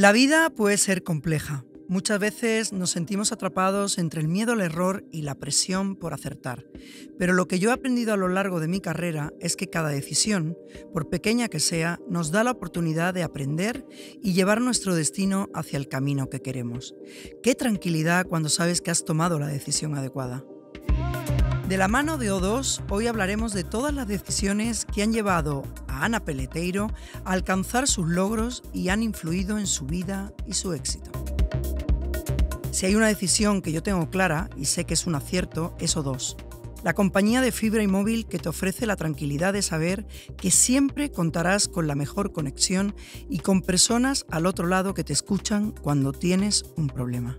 La vida puede ser compleja. Muchas veces nos sentimos atrapados entre el miedo al error y la presión por acertar. Pero lo que yo he aprendido a lo largo de mi carrera es que cada decisión, por pequeña que sea, nos da la oportunidad de aprender y llevar nuestro destino hacia el camino que queremos. Qué tranquilidad cuando sabes que has tomado la decisión adecuada. De la mano de O2, hoy hablaremos de todas las decisiones que han llevado a Ana Peleteiro a alcanzar sus logros y han influido en su vida y su éxito. Si hay una decisión que yo tengo clara y sé que es un acierto, es O2. La compañía de fibra y móvil que te ofrece la tranquilidad de saber que siempre contarás con la mejor conexión y con personas al otro lado que te escuchan cuando tienes un problema.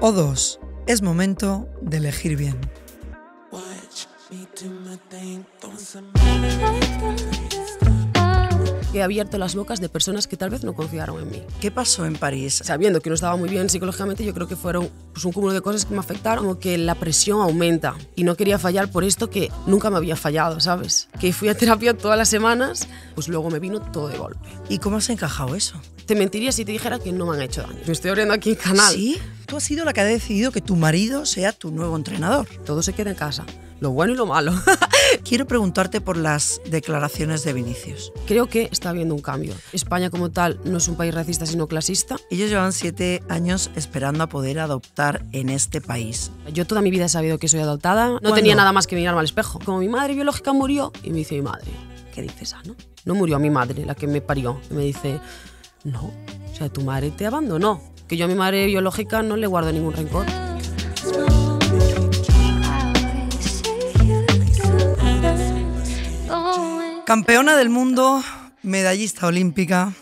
O2 es momento de elegir bien. He abierto las bocas de personas que tal vez no confiaron en mí. ¿Qué pasó en París? Sabiendo que no estaba muy bien psicológicamente, yo creo que fueron pues, un cúmulo de cosas que me afectaron, como que la presión aumenta y no quería fallar por esto que nunca me había fallado, ¿sabes? Que fui a terapia todas las semanas, pues luego me vino todo de golpe. ¿Y cómo has encajado eso? Te mentiría si te dijera que no me han hecho daño. Me estoy abriendo aquí en canal. ¿Sí? Tú has sido la que ha decidido que tu marido sea tu nuevo entrenador. Todo se queda en casa lo bueno y lo malo. Quiero preguntarte por las declaraciones de Vinicius. Creo que está habiendo un cambio. España como tal no es un país racista sino clasista. Ellos llevan siete años esperando a poder adoptar en este país. Yo toda mi vida he sabido que soy adoptada. No tenía nada más que mirarme al espejo. Como mi madre biológica murió y me dice mi madre, ¿qué dices, Ana? No murió mi madre, la que me parió. Y me dice, no, o sea, tu madre te abandonó. Que yo a mi madre biológica no le guardo ningún rencor. Campeona del mundo, medallista olímpica,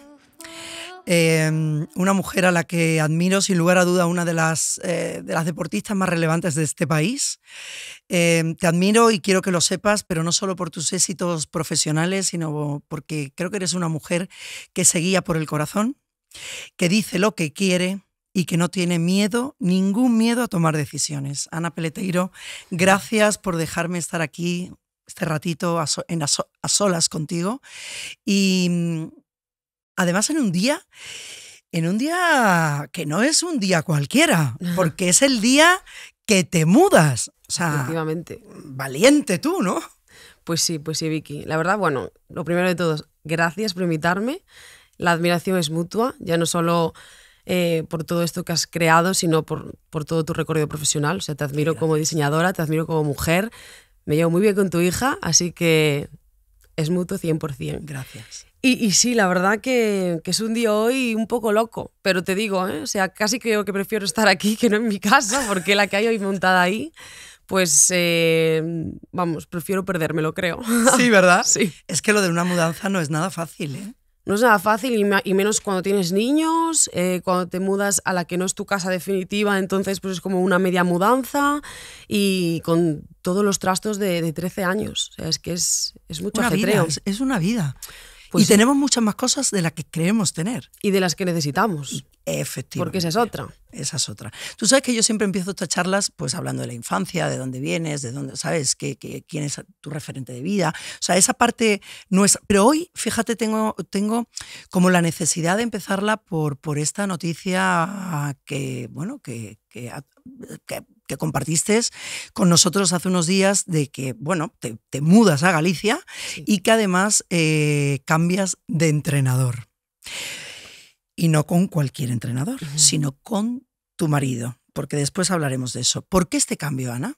em, una mujer a la que admiro sin lugar a duda, una de las, eh, de las deportistas más relevantes de este país. Em, te admiro y quiero que lo sepas, pero no solo por tus éxitos profesionales, sino porque creo que eres una mujer que se guía por el corazón, que dice lo que quiere, y que no tiene miedo, ningún miedo a tomar decisiones. Ana Peleteiro, gracias por dejarme estar aquí este ratito a, en a, solas contigo. Y mm, además en un día, en un día que no es un día cualquiera, porque es el día que te mudas. O sea, valiente tú, ¿no? Pues sí, pues sí, Vicky. La verdad, bueno, lo primero de todo, gracias por invitarme. La admiración es mutua, ya no solo eh, por todo esto que has creado, sino por, por todo tu recorrido profesional. O sea, te admiro como diseñadora, te admiro como mujer, me llevo muy bien con tu hija, así que es mutuo 100%. Gracias. Y, sí, la verdad que, es un día hoy un poco loco, pero te digo, ¿eh? o sea, casi creo que prefiero estar aquí que no en mi casa, porque la que hay hoy montada ahí, pues eh, vamos, prefiero perdérmelo, creo. Sí, ¿verdad? Sí. Es que lo de una mudanza no es nada fácil, ¿eh? No es nada fácil y, menos cuando tienes niños, eh, cuando te mudas a la que no es tu casa definitiva, entonces pues es como una media mudanza y con todos los trastos de, 13 años. O sea, es que es, es mucho una ajetreo. Vida, es, una vida. Pues y tenemos muchas más cosas de las que creemos tener. Y de las que necesitamos. Efectivamente. Porque esa es otra. Esa es otra. Tú sabes que yo siempre empiezo estas charlas pues hablando de la infancia, de dónde vienes, de dónde, ¿sabes? Que, quién es tu referente de vida. O sea, esa parte no es... Pero hoy, fíjate, tengo, tengo como la necesidad de empezarla por, por esta noticia que, bueno, que, que, que compartiste con nosotros hace unos días de que, bueno, te, mudas a Galicia y que además eh, cambias de entrenador. Y no con cualquier entrenador, sino con tu marido, porque después hablaremos de eso. ¿Por qué este cambio, Ana?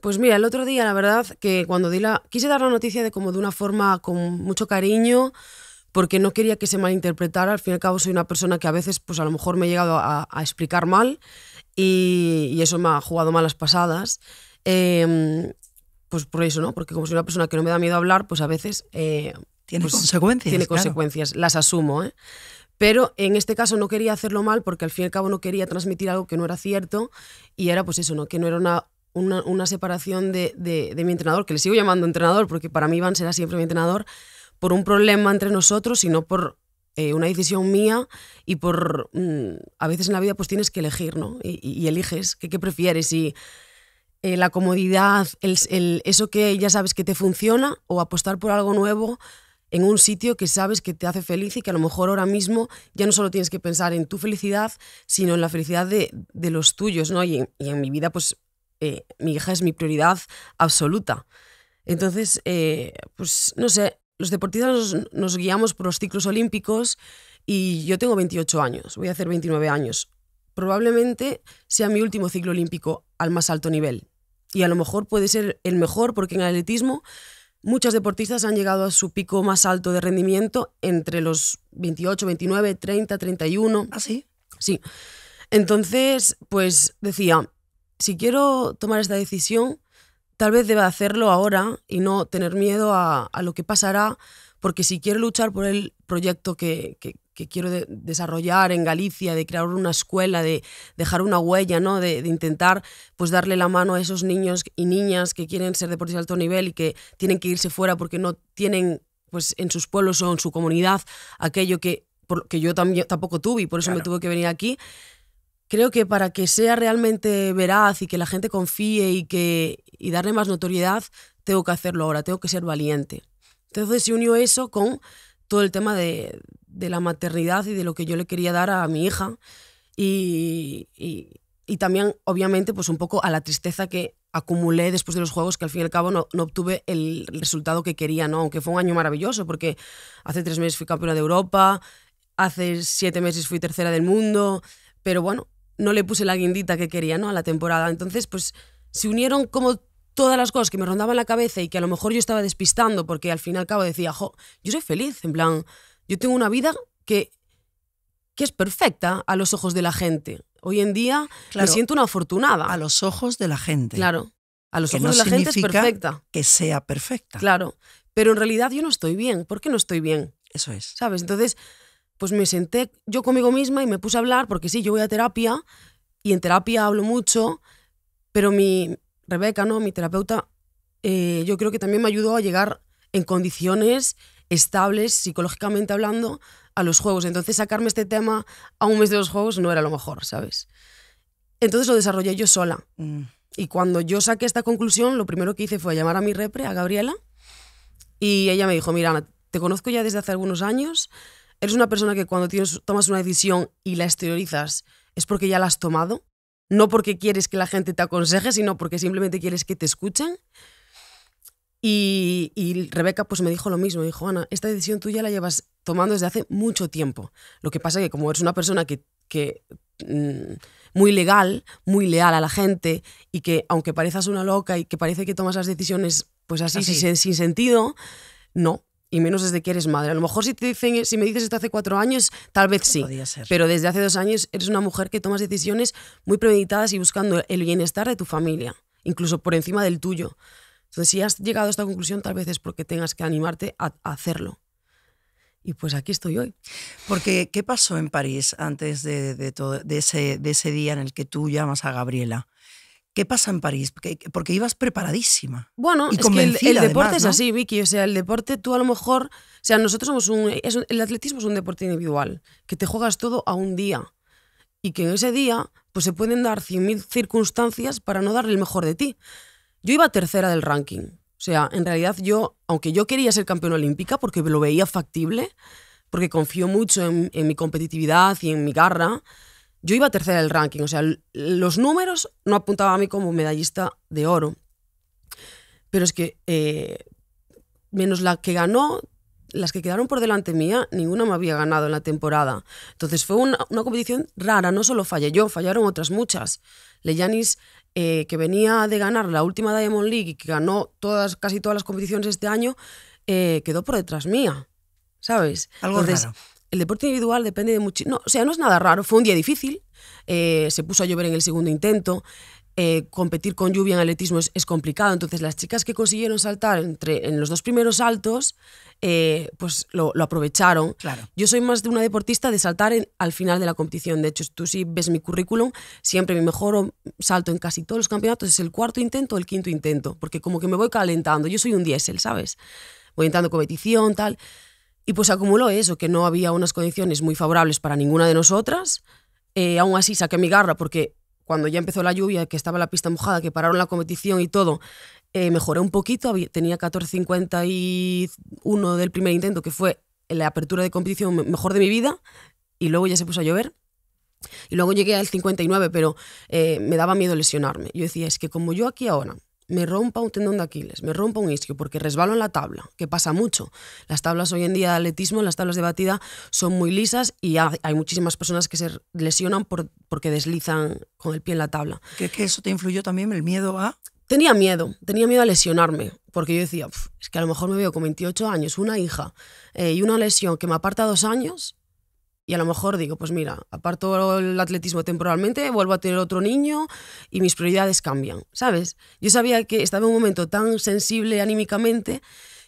Pues mira, el otro día, la verdad, que cuando di la. quise dar la noticia de como de una forma con mucho cariño, porque no quería que se malinterpretara. Al fin y al cabo, soy una persona que a veces, pues a lo mejor me he llegado a, explicar mal y, eso me ha jugado malas pasadas. Em, pues por eso, ¿no? Porque como soy una persona que no me da miedo hablar, pues a veces. Eh, tiene pues consecuencias. Tiene consecuencias, las asumo, ¿eh? Pero en este caso no quería hacerlo mal porque al fin y al cabo no quería transmitir algo que no era cierto y era pues eso, ¿no? que no era una, una, separación de, de, mi entrenador, que le sigo llamando entrenador porque para mí Iván será siempre mi entrenador, por un problema entre nosotros, sino por eh, una decisión mía y por... Mm, a veces en la vida pues tienes que elegir, ¿no? Y, eliges qué, prefieres y... Eh, la comodidad, el, eso que ya sabes que te funciona o apostar por algo nuevo en un sitio que sabes que te hace feliz y que a lo mejor ahora mismo ya no solo tienes que pensar en tu felicidad, sino en la felicidad de, de los tuyos, ¿no? Y en, mi vida, pues eh, mi hija es mi prioridad absoluta. Entonces, pues no sé, los deportistas nos, nos, guiamos por los ciclos olímpicos y yo tengo 28 años, voy a hacer 29 años. Probablemente sea mi último ciclo olímpico al más alto nivel. Y a lo mejor puede ser el mejor porque en el atletismo Muchas deportistas han llegado a su pico más alto de rendimiento entre los 28, 29, 30, 31. ¿Ah, sí? Sí. Entonces, pues decía, si quiero tomar esta decisión, tal vez deba hacerlo ahora y no tener miedo a, a lo que pasará, porque si quiero luchar por el proyecto que, que, que quiero de desarrollar en Galicia, de crear una escuela, de dejar una huella, ¿no? de, de, intentar pues, darle la mano a esos niños y niñas que quieren ser deportistas de alto nivel y que tienen que irse fuera porque no tienen pues, en sus pueblos o en su comunidad aquello que, por, que yo también, tampoco tuve y por eso claro. me tuve que venir aquí. Creo que para que sea realmente veraz y que la gente confíe y, que, y darle más notoriedad, tengo que hacerlo ahora, tengo que ser valiente. Entonces se unió eso con todo el tema de, de la maternidad y de lo que yo le quería dar a mi hija y, y, y, también obviamente pues un poco a la tristeza que acumulé después de los juegos que al fin y al cabo no, no, obtuve el resultado que quería, ¿no? aunque fue un año maravilloso porque hace tres meses fui campeona de Europa, hace siete meses fui tercera del mundo, pero bueno, no le puse la guindita que quería ¿no? a la temporada, entonces pues se unieron como todas las cosas que me rondaban la cabeza y que a lo mejor yo estaba despistando porque al fin y al cabo decía, jo, yo soy feliz, en plan, yo tengo una vida que, que es perfecta a los ojos de la gente. Hoy en día claro, me siento una afortunada. A los ojos de la gente. Claro. A los ojos no de la gente es perfecta. Que sea perfecta. Claro. Pero en realidad yo no estoy bien. ¿Por qué no estoy bien? Eso es. ¿Sabes? Entonces, pues me senté yo conmigo misma y me puse a hablar, porque sí, yo voy a terapia y en terapia hablo mucho, pero mi Rebeca, ¿no? Mi terapeuta, eh, yo creo que también me ayudó a llegar en condiciones estables, psicológicamente hablando, a los juegos. Entonces sacarme este tema a un mes de los juegos no era lo mejor, ¿sabes? Entonces lo desarrollé yo sola. Mm. Y cuando yo saqué esta conclusión, lo primero que hice fue llamar a mi repre, a Gabriela, y ella me dijo, mira, Ana, te conozco ya desde hace algunos años, eres una persona que cuando tienes, tomas una decisión y la exteriorizas es porque ya la has tomado, no porque quieres que la gente te aconseje, sino porque simplemente quieres que te escuchen. Y, y, Rebeca pues me dijo lo mismo, me dijo, Ana, esta decisión tuya la llevas tomando desde hace mucho tiempo. Lo que pasa es que como eres una persona que, que mmm, muy legal, muy leal a la gente y que aunque parezcas una loca y que parece que tomas las decisiones pues así, así. Sin, sin, sentido, no. Y menos desde que eres madre. A lo mejor si te dicen, si me dices esto hace cuatro años, tal vez sí. Pero desde hace dos años eres una mujer que tomas decisiones muy premeditadas y buscando el bienestar de tu familia, incluso por encima del tuyo. Entonces, si has llegado a esta conclusión, tal vez es porque tengas que animarte a, a hacerlo. Y pues aquí estoy hoy. Porque, ¿qué pasó en París antes de, de, todo, de, ese, de ese día en el que tú llamas a Gabriela? ¿Qué pasa en París? Porque, porque ibas preparadísima. Bueno, y es que el, el deporte además, es ¿no? así, Vicky. O sea, el deporte tú a lo mejor. O sea, nosotros somos un, es un, El atletismo es un deporte individual, que te juegas todo a un día. Y que en ese día pues se pueden dar 100.000 circunstancias para no darle el mejor de ti. Yo iba tercera del ranking. O sea, en realidad yo, aunque yo quería ser campeona olímpica porque lo veía factible, porque confío mucho en, en mi competitividad y en mi garra, yo iba tercera del ranking. O sea, los números no apuntaban a mí como medallista de oro. Pero es que, eh, menos la que ganó, las que quedaron por delante mía, ninguna me había ganado en la temporada. Entonces fue una, una competición rara, no solo fallé yo, fallaron otras muchas. Leyanis eh, que venía de ganar la última Diamond League y que ganó todas, casi todas las competiciones este año, eh, quedó por detrás mía, ¿sabes? Algo Entonces, raro. El deporte individual depende de mucho... No, o sea, no es nada raro, fue un día difícil, eh, se puso a llover en el segundo intento, eh, competir con lluvia en atletismo es, es, complicado, entonces las chicas que consiguieron saltar entre, en los dos primeros saltos, eh, pues lo, lo, aprovecharon. Claro. Yo soy más de una deportista de saltar en, al final de la competición. De hecho, tú si ves mi currículum, siempre mi mejor salto en casi todos los campeonatos es el cuarto intento o el quinto intento, porque como que me voy calentando. Yo soy un diésel, ¿sabes? Voy entrando competición, tal. Y pues acumuló eso, que no había unas condiciones muy favorables para ninguna de nosotras. Eh, aún así saqué mi garra porque cuando ya empezó la lluvia, que estaba la pista mojada, que pararon la competición y todo, eh, mejoré un poquito, tenía 14.51 del primer intento, que fue la apertura de competición mejor de mi vida, y luego ya se puso a llover. Y luego llegué al 59, pero eh, me daba miedo lesionarme. Yo decía, es que como yo aquí ahora me rompa un tendón de Aquiles, me rompa un isquio porque resbalo en la tabla, que pasa mucho. Las tablas hoy en día de atletismo, las tablas de batida son muy lisas y hay muchísimas personas que se lesionan por, porque deslizan con el pie en la tabla. ¿Crees que eso te influyó también, el miedo a...? Tenía miedo, tenía miedo a lesionarme, porque yo decía, es que a lo mejor me veo con 28 años, una hija eh, y una lesión que me aparta dos años y a lo mejor digo, pues mira, aparto el atletismo temporalmente, vuelvo a tener otro niño y mis prioridades cambian, ¿sabes? Yo sabía que estaba en un momento tan sensible anímicamente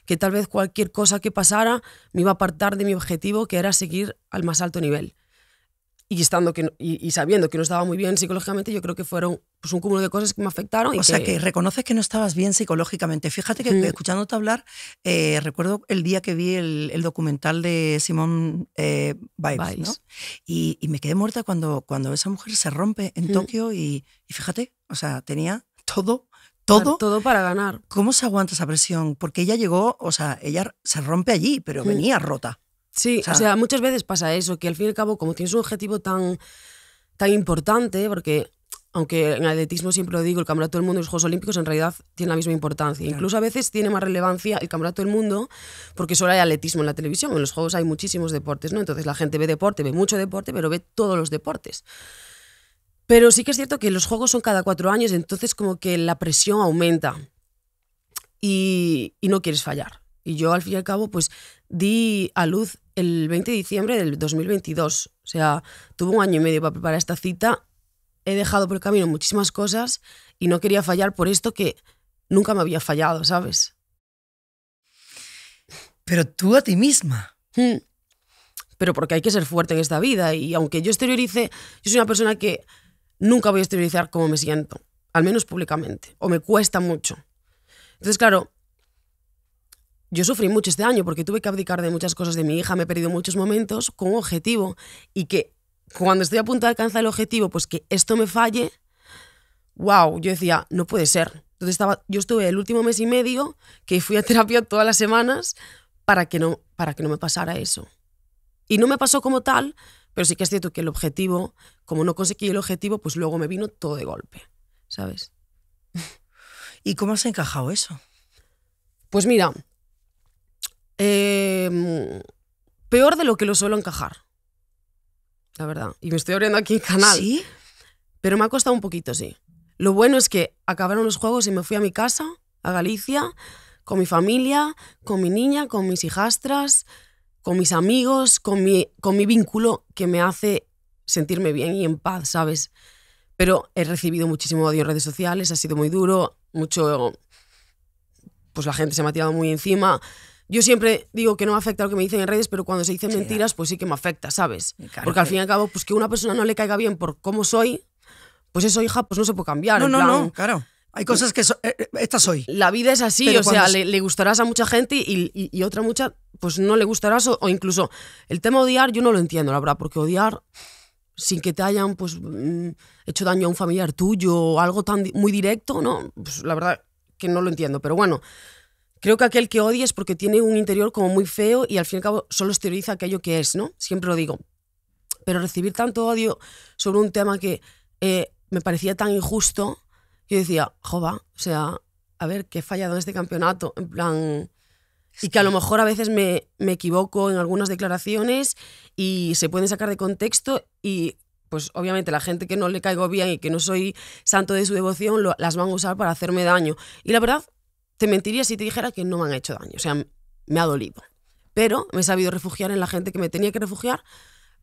que tal vez cualquier cosa que pasara me iba a apartar de mi objetivo, que era seguir al más alto nivel y estando que y, sabiendo que no estaba muy bien psicológicamente, yo creo que fueron pues, un cúmulo de cosas que me afectaron. o sea, que reconoces que no estabas bien psicológicamente. Fíjate que escuchándote hablar, eh, recuerdo el día que vi el, documental de Simón eh, Biles, y, me quedé muerta cuando, cuando esa mujer se rompe en Tokio y, fíjate, o sea, tenía todo todo. Todo para ganar. ¿Cómo se aguanta esa presión? Porque ella llegó, o sea, ella se rompe allí, pero venía rota. Sí, o sea, muchas veces pasa eso, que al fin y al cabo, como tienes un objetivo tan, tan importante, porque aunque en atletismo siempre lo digo, el Campeonato del Mundo y los Juegos Olímpicos en realidad tienen la misma importancia. Incluso a veces tiene más relevancia el Campeonato del Mundo porque solo hay atletismo en la televisión. En los Juegos hay muchísimos deportes, ¿no? Entonces la gente ve deporte, ve mucho deporte, pero ve todos los deportes. Pero sí que es cierto que los Juegos son cada cuatro años, entonces como que la presión aumenta y, y no quieres fallar. Y yo al fin y al cabo pues di a luz el 20 de diciembre del 2022. O sea, tuve un año y medio para preparar esta cita. He dejado por el camino muchísimas cosas y no quería fallar por esto que nunca me había fallado, ¿sabes? Pero tú a ti misma. Hmm. Pero porque hay que ser fuerte en esta vida y aunque yo exteriorice, yo soy una persona que nunca voy a exteriorizar cómo me siento, al menos públicamente, o me cuesta mucho. Entonces, claro, yo sufrí mucho este año porque tuve que abdicar de muchas cosas de mi hija, me he perdido muchos momentos con un objetivo y que cuando estoy a punto de alcanzar el objetivo, pues que esto me falle, wow, yo decía, no puede ser. Entonces estaba, yo estuve el último mes y medio que fui a terapia todas las semanas para que no, para que no me pasara eso. Y no me pasó como tal, pero sí que es cierto que el objetivo, como no conseguí el objetivo, pues luego me vino todo de golpe, ¿sabes? ¿Y cómo has encajado eso? Pues mira, Em, peor de lo que lo suelo encajar. La verdad. Y me estoy abriendo aquí el canal. ¿Sí? Pero me ha costado un poquito, sí. Lo bueno es que acabaron los juegos y me fui a mi casa, a Galicia, con mi familia, con mi niña, con mis hijastras, con mis amigos, con mi, con mi vínculo que me hace sentirme bien y en paz, ¿sabes? Pero he recibido muchísimo odio en redes sociales, ha sido muy duro, mucho... Pues la gente se me ha tirado muy encima yo siempre digo que no me afecta lo que me dicen en redes, pero cuando se dicen mentiras, pues sí que me afecta, ¿sabes? Porque al fin y al cabo, pues que una persona no le caiga bien por cómo soy, pues eso, hija, pues no se puede cambiar. No, no, no, claro. Hay cosas que eh, eh, esta soy. La vida es así, o sea, le, gustarás a mucha gente y, y, otra mucha, pues no le gustarás, o, incluso el tema odiar, yo no lo entiendo, la verdad, porque odiar sin que te hayan pues mm, hecho daño a un familiar tuyo o algo tan muy directo, ¿no? Pues la verdad que no lo entiendo, pero bueno, Creo que aquel que odia es porque tiene un interior como muy feo y al fin y al cabo solo exterioriza aquello que es, ¿no? Siempre lo digo. Pero recibir tanto odio sobre un tema que eh, me parecía tan injusto, yo decía, jova, o sea, a ver, qué he fallado en este campeonato, en plan... Y que a lo mejor a veces me, me equivoco en algunas declaraciones y se pueden sacar de contexto y pues obviamente la gente que no le caigo bien y que no soy santo de su devoción las van a usar para hacerme daño. Y la verdad te mentiría si te dijera que no me han hecho daño. O sea, me ha dolido. Pero me he sabido refugiar en la gente que me tenía que refugiar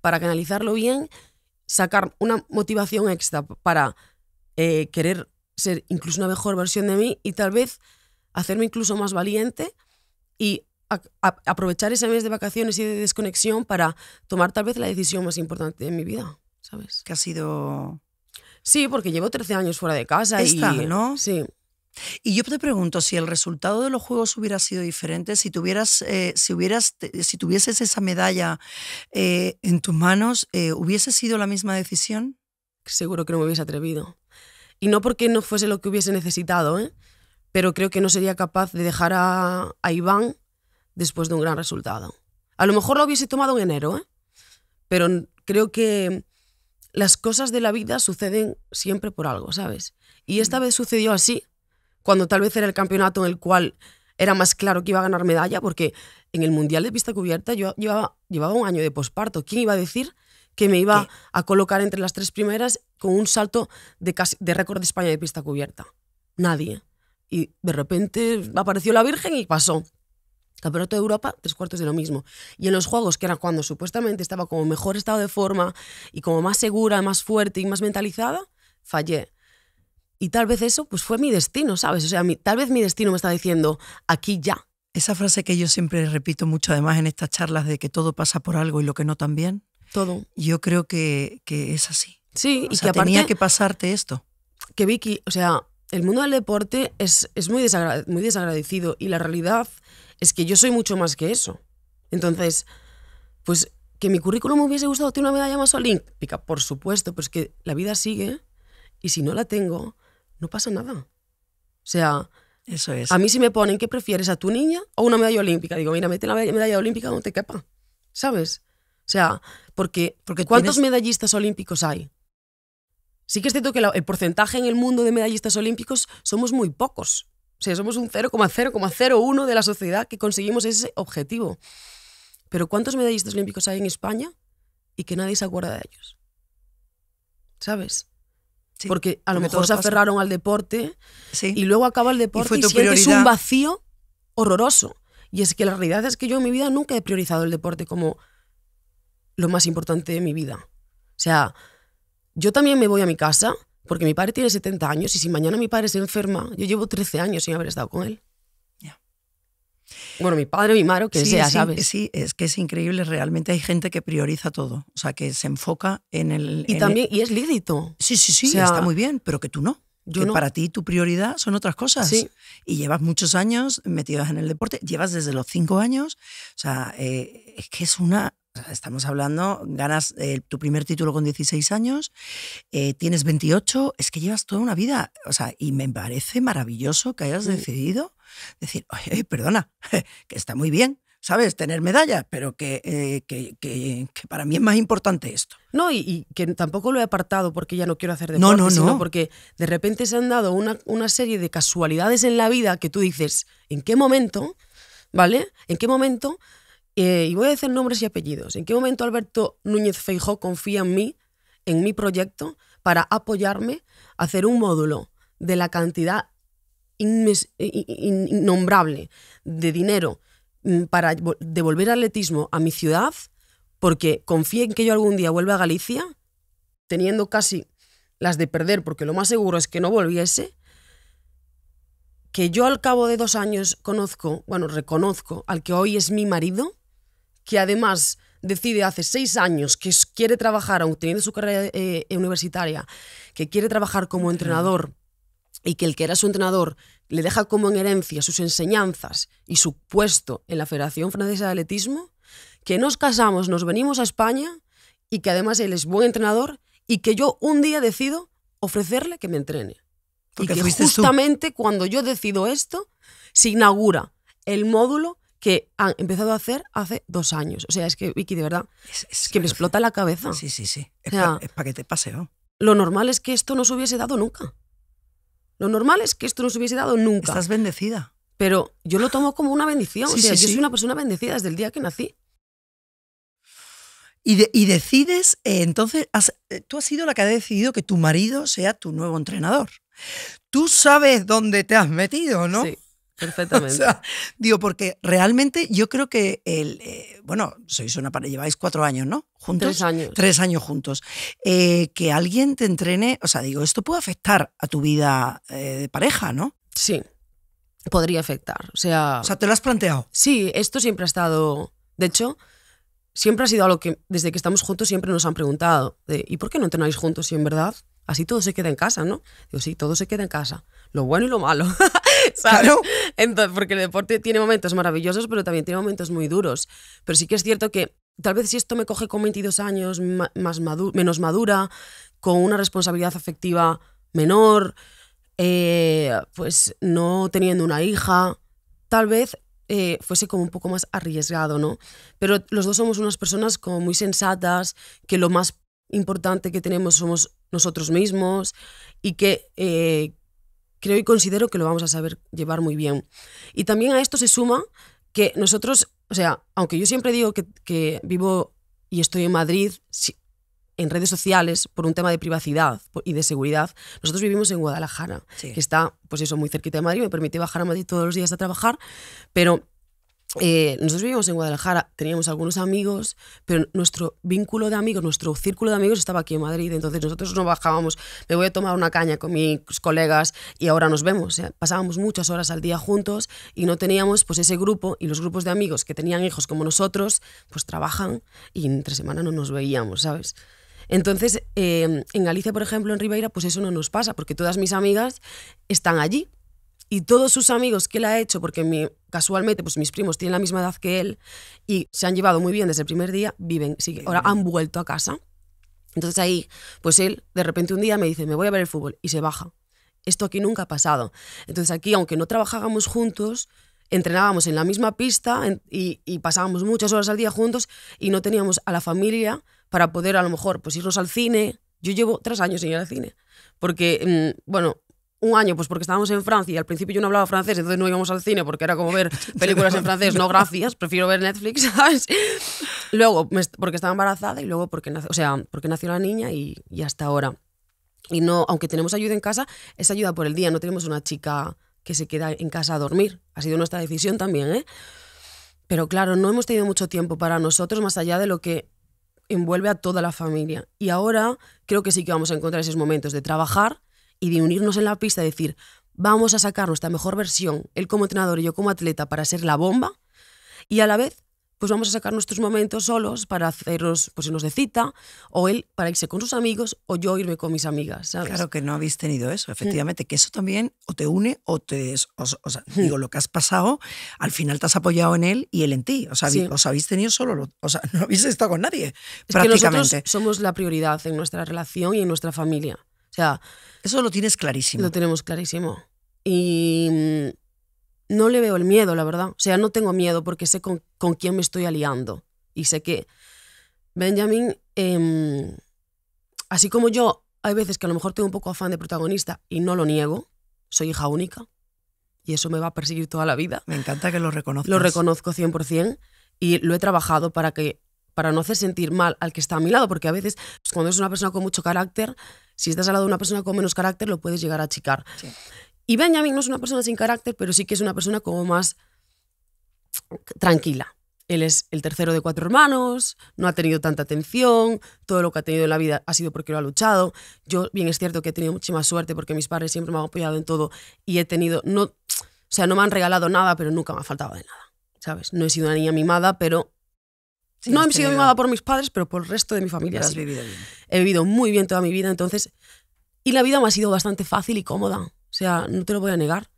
para canalizarlo bien, sacar una motivación extra para eh, querer ser incluso una mejor versión de mí y tal vez hacerme incluso más valiente y aprovechar ese mes de vacaciones y de desconexión para tomar tal vez la decisión más importante de mi vida, ¿sabes? Que ha sido... Sí, porque llevo 13 años fuera de casa Esta, y... ¿no? Sí. Y yo te pregunto, si el resultado de los juegos hubiera sido diferente, si tuvieras, eh, si hubieras, si tuvieses esa medalla eh, en tus manos, eh, ¿hubiese sido la misma decisión? Seguro que no me hubiese atrevido. Y no porque no fuese lo que hubiese necesitado, pero creo que no sería capaz de dejar a, a Iván después de un gran resultado. A lo mejor lo hubiese tomado en enero, ¿eh? pero creo que las cosas de la vida suceden siempre por algo, ¿sabes? Y esta vez sucedió así, cuando tal vez era el campeonato en el cual era más claro que iba a ganar medalla, porque en el Mundial de Pista Cubierta yo llevaba, llevaba un año de posparto. ¿Quién iba a decir que me iba a colocar entre las tres primeras con un salto de, de récord de España de pista cubierta? Nadie. Y de repente apareció la Virgen y pasó. Campeonato de Europa, tres cuartos de lo mismo. Y en los Juegos, que era cuando supuestamente estaba como mejor estado de forma y como más segura, más fuerte y más mentalizada, fallé. Y tal vez eso pues fue mi destino, ¿sabes? O sea, tal vez mi destino me está diciendo, aquí ya. Esa frase que yo siempre repito mucho, además en estas charlas, de que todo pasa por algo y lo que no también. Todo. Yo creo que, que es así. Sí, y que aparte, tenía que pasarte esto. Que Vicky, o sea, el mundo del deporte es, es muy, muy desagradecido y la realidad es que yo soy mucho más que eso. Entonces, pues que mi currículum me hubiese gustado tener una medalla más olímpica, por supuesto, pues que la vida sigue y si no la tengo, no pasa nada. O sea, eso es. A mí si me ponen, ¿qué prefieres, a tu niña o una medalla olímpica? Digo, mira, mete la medalla olímpica donde te quepa, ¿sabes? O sea, porque, porque ¿cuántos medallistas olímpicos hay? Sí que es cierto que el porcentaje en el mundo de medallistas olímpicos somos muy pocos. O sea, somos un 0,0,01 de la sociedad que conseguimos ese objetivo. Pero ¿cuántos medallistas olímpicos hay en España y que nadie se acuerda de ellos? ¿Sabes? Porque a lo mejor se aferraron al deporte y luego acaba el deporte y, y sientes un vacío horroroso. Y es que la realidad es que yo en mi vida nunca he priorizado el deporte como lo más importante de mi vida. O sea, yo también me voy a mi casa porque mi padre tiene 70 años y si mañana mi padre se enferma, yo llevo 13 años sin haber estado con él. Bueno, mi padre, mi madre, que sea, ¿sabes? Sí, es que es increíble. Realmente hay gente que prioriza todo. O sea, que se enfoca en el. Y también, y es lícito. Sí, sí, sí, está muy bien, pero que tú no. Yo que para ti tu prioridad son otras cosas. Sí. Y llevas muchos años metidos en el deporte, llevas desde los cinco años. O sea, eh, es que es una Estamos hablando, ganas eh, tu primer título con 16 años, eh, tienes 28, es que llevas toda una vida. O sea, y me parece maravilloso que hayas decidido decir, oye, perdona, que está muy bien, ¿sabes? Tener medallas, pero eh, que, que, para mí es más importante esto. No, y, que tampoco lo he apartado porque ya no quiero hacer deporte, no, no, sino porque de repente se han dado una, una serie de casualidades en la vida que tú dices, ¿en qué momento? ¿Vale? ¿En qué momento eh, y voy a decir nombres y apellidos. ¿En qué momento Alberto Núñez Feijó confía en mí, en mi proyecto, para apoyarme a hacer un módulo de la cantidad innombrable de dinero mm, para devolver atletismo a mi ciudad? Porque confía en que yo algún día vuelva a Galicia, teniendo casi las de perder, porque lo más seguro es que no volviese, que yo al cabo de dos años conozco, bueno, reconozco al que hoy es mi marido, que además decide hace seis años que quiere trabajar, aunque teniendo su carrera eh, universitaria, que quiere trabajar como entrenador y que el que era su entrenador le deja como en herencia sus enseñanzas y su puesto en la Federación Francesa de Atletismo, que nos casamos, nos venimos a España y que además él es buen entrenador y que yo un día decido ofrecerle que me entrene. Porque y que justamente cuando yo decido esto, se inaugura el módulo que han empezado a hacer hace dos años. O sea, es que, Vicky, de verdad, es, que me explota la cabeza. Sí, sí, sí. Es para que te pase, Lo normal es que esto no se hubiese dado nunca. Lo normal es que esto no se hubiese dado nunca. Estás bendecida. Pero yo lo tomo como una bendición. o sea, yo soy una persona bendecida desde el día que nací. Y, y decides, eh, entonces, eh, tú has sido la que ha decidido que tu marido sea tu nuevo entrenador. Tú sabes dónde te has metido, ¿no? Sí. Perfectamente. digo, porque realmente yo creo que el, eh, bueno, sois una pareja, lleváis cuatro años, ¿no? Juntos. Tres años. Tres años juntos. Eh, que alguien te entrene, o sea, digo, esto puede afectar a tu vida eh, de pareja, ¿no? Sí, podría afectar. O sea, o sea, ¿te lo has planteado? Sí, esto siempre ha estado, de hecho, siempre ha sido algo que desde que estamos juntos siempre nos han preguntado, de, ¿y por qué no entrenáis juntos si en verdad así todo se queda en casa, ¿no? Digo, sí, todo se queda en casa, lo bueno y lo malo. Claro. Entonces, porque el deporte tiene momentos maravillosos, pero también tiene momentos muy duros. Pero sí que es cierto que tal vez si esto me coge con 22 años, más menos madura, con una responsabilidad afectiva menor, eh, pues no teniendo una hija, tal vez eh, fuese como un poco más arriesgado, ¿no? Pero los dos somos unas personas como muy sensatas, que lo más importante que tenemos somos nosotros mismos y que eh, creo y considero que lo vamos a saber llevar muy bien. Y también a esto se suma que nosotros, o sea, aunque yo siempre digo que, que vivo y estoy en Madrid, en redes sociales por un tema de privacidad y de seguridad. Nosotros vivimos en Guadalajara, que está, pues eso, muy cerquita de Madrid, me permite bajar a Madrid todos los días a trabajar, pero eh, nosotros vivimos en Guadalajara, teníamos algunos amigos, pero nuestro vínculo de amigos, nuestro círculo de amigos estaba aquí en Madrid, entonces nosotros no bajábamos, me voy a tomar una caña con mis colegas y ahora nos vemos. Pasábamos muchas horas al día juntos y no teníamos pues ese grupo y los grupos de amigos que tenían hijos como nosotros, pues trabajan y entre semana no nos veíamos, ¿sabes? Entonces, em, en Galicia, por ejemplo, en Ribeira, pues eso no nos pasa, porque todas mis amigas están allí. Y todos sus amigos que él ha hecho, porque mi, casualmente pues mis primos tienen la misma edad que él y se han llevado muy bien desde el primer día, viven, sí, ahora han vuelto a casa. Entonces ahí, pues él de repente un día me dice, me voy a ver el fútbol y se baja. Esto aquí nunca ha pasado. Entonces aquí, aunque no trabajábamos juntos, entrenábamos en la misma pista y, y pasábamos muchas horas al día juntos y no teníamos a la familia para poder a lo mejor pues irnos al cine. Yo llevo tres años sin ir al cine, porque, mm, bueno, un año pues porque estábamos en Francia y al principio yo no hablaba francés, entonces no íbamos al cine porque era como ver películas en francés, no gracias, prefiero ver Netflix, ¿sabes? Luego porque estaba embarazada y luego porque nació, o sea, porque nació la niña y, y hasta ahora. Y no, aunque tenemos ayuda en casa, es ayuda por el día, no tenemos una chica que se queda en casa a dormir. Ha sido nuestra decisión también, ¿eh? Pero claro, no hemos tenido mucho tiempo para nosotros más allá de lo que envuelve a toda la familia. Y ahora creo que sí que vamos a encontrar esos momentos de trabajar y de unirnos en la pista y decir, vamos a sacar nuestra mejor versión, él como entrenador y yo como atleta, para ser la bomba. Y a la vez pues vamos a sacar nuestros momentos solos para hacerlos, pues irnos de cita, o él para irse con sus amigos, o yo irme con mis amigas, ¿sabes? Claro que no habéis tenido eso, efectivamente, que eso también o te une o te... O, sea, digo, lo que has pasado, al final te has apoyado en él y él en ti, o sea, os habéis tenido solo, o sea, no habéis estado con nadie, es prácticamente. Que nosotros somos la prioridad en nuestra relación y en nuestra familia, o sea... Eso lo tienes clarísimo. Lo tenemos clarísimo. Y mm, no le veo el miedo, la verdad. O sea, no tengo miedo porque sé con, quién me estoy aliando. Y sé que Benjamin, em, así como yo, hay veces que a lo mejor tengo un poco afán de protagonista y no lo niego, soy hija única y eso me va a perseguir toda la vida. Me encanta que lo reconozcas. Lo reconozco 100% y lo he trabajado para que para no hacer sentir mal al que está a mi lado, porque a veces pues, cuando es una persona con mucho carácter, si estás al lado de una persona con menos carácter, lo puedes llegar a achicar. Sí. Y Benjamin no es una persona sin carácter, pero sí que es una persona como más tranquila. Él es el tercero de cuatro hermanos, no ha tenido tanta atención, todo lo que ha tenido en la vida ha sido porque lo ha luchado. Yo, bien es cierto que he tenido muchísima suerte porque mis padres siempre me han apoyado en todo y he tenido, no, o sea, no me han regalado nada, pero nunca me ha faltado de nada, ¿sabes? No he sido una niña mimada, pero... no he sido mimada por mis padres, pero por el resto de mi familia. Has vivido bien. He vivido muy bien toda mi vida, entonces... Y la vida me ha sido bastante fácil y cómoda. O sea, no te lo voy a negar.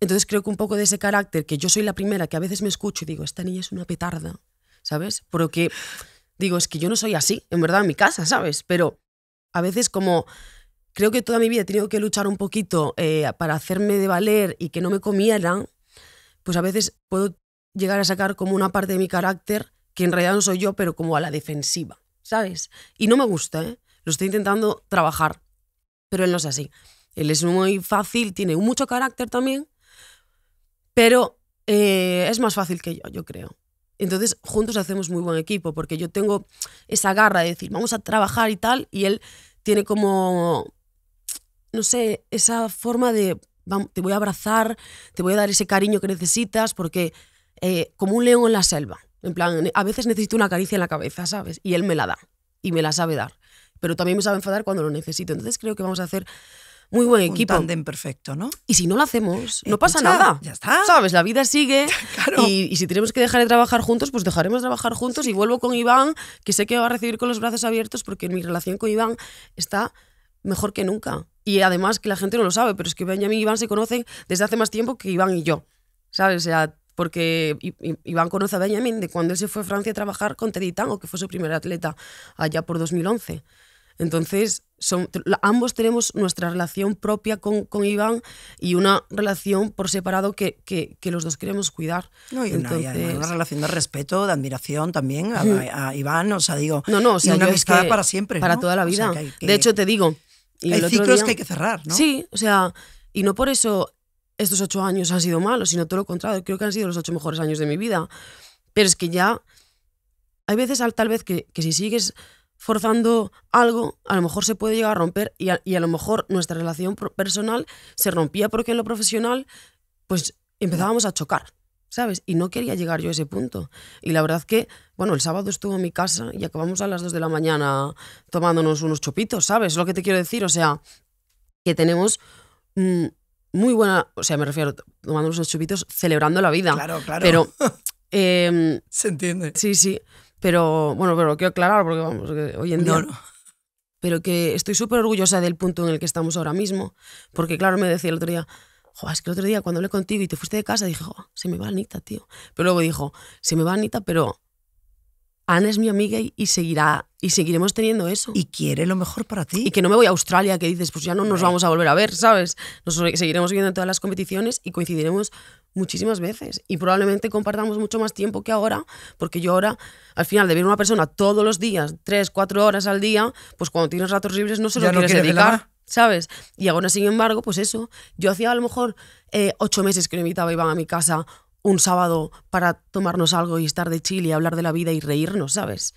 Entonces creo que un poco de ese carácter, que yo soy la primera que a veces me escucho y digo, esta niña es una petarda, ¿sabes? Porque digo, es que yo no soy así, en verdad, en mi casa, ¿sabes? Pero a veces como creo que toda mi vida he tenido que luchar un poquito eh, para hacerme de valer y que no me comieran, pues a veces puedo llegar a sacar como una parte de mi carácter que en realidad no soy yo, pero como a la defensiva, ¿sabes? Y no me gusta, ¿eh? Lo estoy intentando trabajar, pero él no es así. Él es muy fácil, tiene mucho carácter también, pero eh, es más fácil que yo, yo creo. Entonces, juntos hacemos muy buen equipo, porque yo tengo esa garra de decir, vamos a trabajar y tal, y él tiene como, no sé, esa forma de, te voy a abrazar, te voy a dar ese cariño que necesitas, porque eh, como un león en la selva, en plan, a veces necesito una caricia en la cabeza, ¿sabes? Y él me la da, y me la sabe dar, pero también me sabe enfadar cuando lo necesito. Entonces creo que vamos a hacer muy buen equipo. Un tándem perfecto, ¿no? Y si no lo hacemos, no pasa nada. Ya está. ¿Sabes? La vida sigue. y, si tenemos que dejar de trabajar juntos, pues dejaremos de trabajar juntos. Y vuelvo con Iván, que sé que va a recibir con los brazos abiertos, porque mi relación con Iván está mejor que nunca. Y además que la gente no lo sabe, pero es que Benjamin y Iván se conocen desde hace más tiempo que Iván y yo. ¿Sabes? O sea, porque Iván conoce a Benjamin de cuando él se fue a Francia a trabajar con Teddy Tango, que fue su primer atleta allá por 2011. Entonces, son, ambos tenemos nuestra relación propia con, con Iván y una relación por separado que, que, que los dos queremos cuidar. No, y una, y Entonces- una relación de respeto, de admiración también a, a Iván, o sea, digo, No, no, o sea, y una yo es amistad que para siempre. Para ¿no? toda la O sea, vida. que que- De hecho, te digo. Y hay el otro ciclos día- que hay que cerrar, ¿no? Sí, o sea, y no por eso estos ocho años han sido malos, sino todo lo contrario. Creo que han sido los ocho mejores años de mi vida. Pero es que ya hay veces, al- tal vez, que, si sigues forzando algo, a lo mejor se puede llegar a romper y a, lo mejor nuestra relación personal se rompía porque en lo profesional, pues empezábamos a chocar. ¿Sabes? Y no quería llegar yo a ese punto. Y la verdad que, bueno, el sábado estuvo en mi casa y acabamos a las dos de la mañana tomándonos unos chopitos, ¿sabes? Lo que te quiero decir, o sea, que tenemos mm, muy buena, o sea, me refiero, tomándonos unos chupitos, celebrando la vida. Claro, claro. Pero, em, Se entiende. sí, sí, pero, bueno, pero lo quiero aclarar porque, vamos, que hoy en día... No, no. Pero que estoy súper orgullosa del punto en el que estamos ahora mismo. Porque, claro, me decía el otro día, jo, es que el otro día cuando hablé contigo y te fuiste de casa, dije, jo, se me va Anita, tío. Pero luego dijo, se me va Anita, pero Ana es mi amiga y, y seguirá, y seguiremos teniendo eso. Y quiere lo mejor para ti. Y que no me voy a Australia, que dices, pues ya no nos vamos a volver a ver, ¿sabes? Nos seguiremos viendo en todas las competiciones y coincidiremos muchísimas veces. Y probablemente compartamos mucho más tiempo que ahora, porque yo ahora, al final de ver a una persona todos los días, tres, cuatro horas al día, pues cuando tienes ratos libres no se lo no quieres dedicar. ¿Sabes? Y ahora, sin embargo, pues eso. Yo hacía a lo mejor eh, ocho meses que no invitaba a Iván a mi casa un sábado para tomarnos algo y estar de chill y hablar de la vida y reírnos, ¿sabes?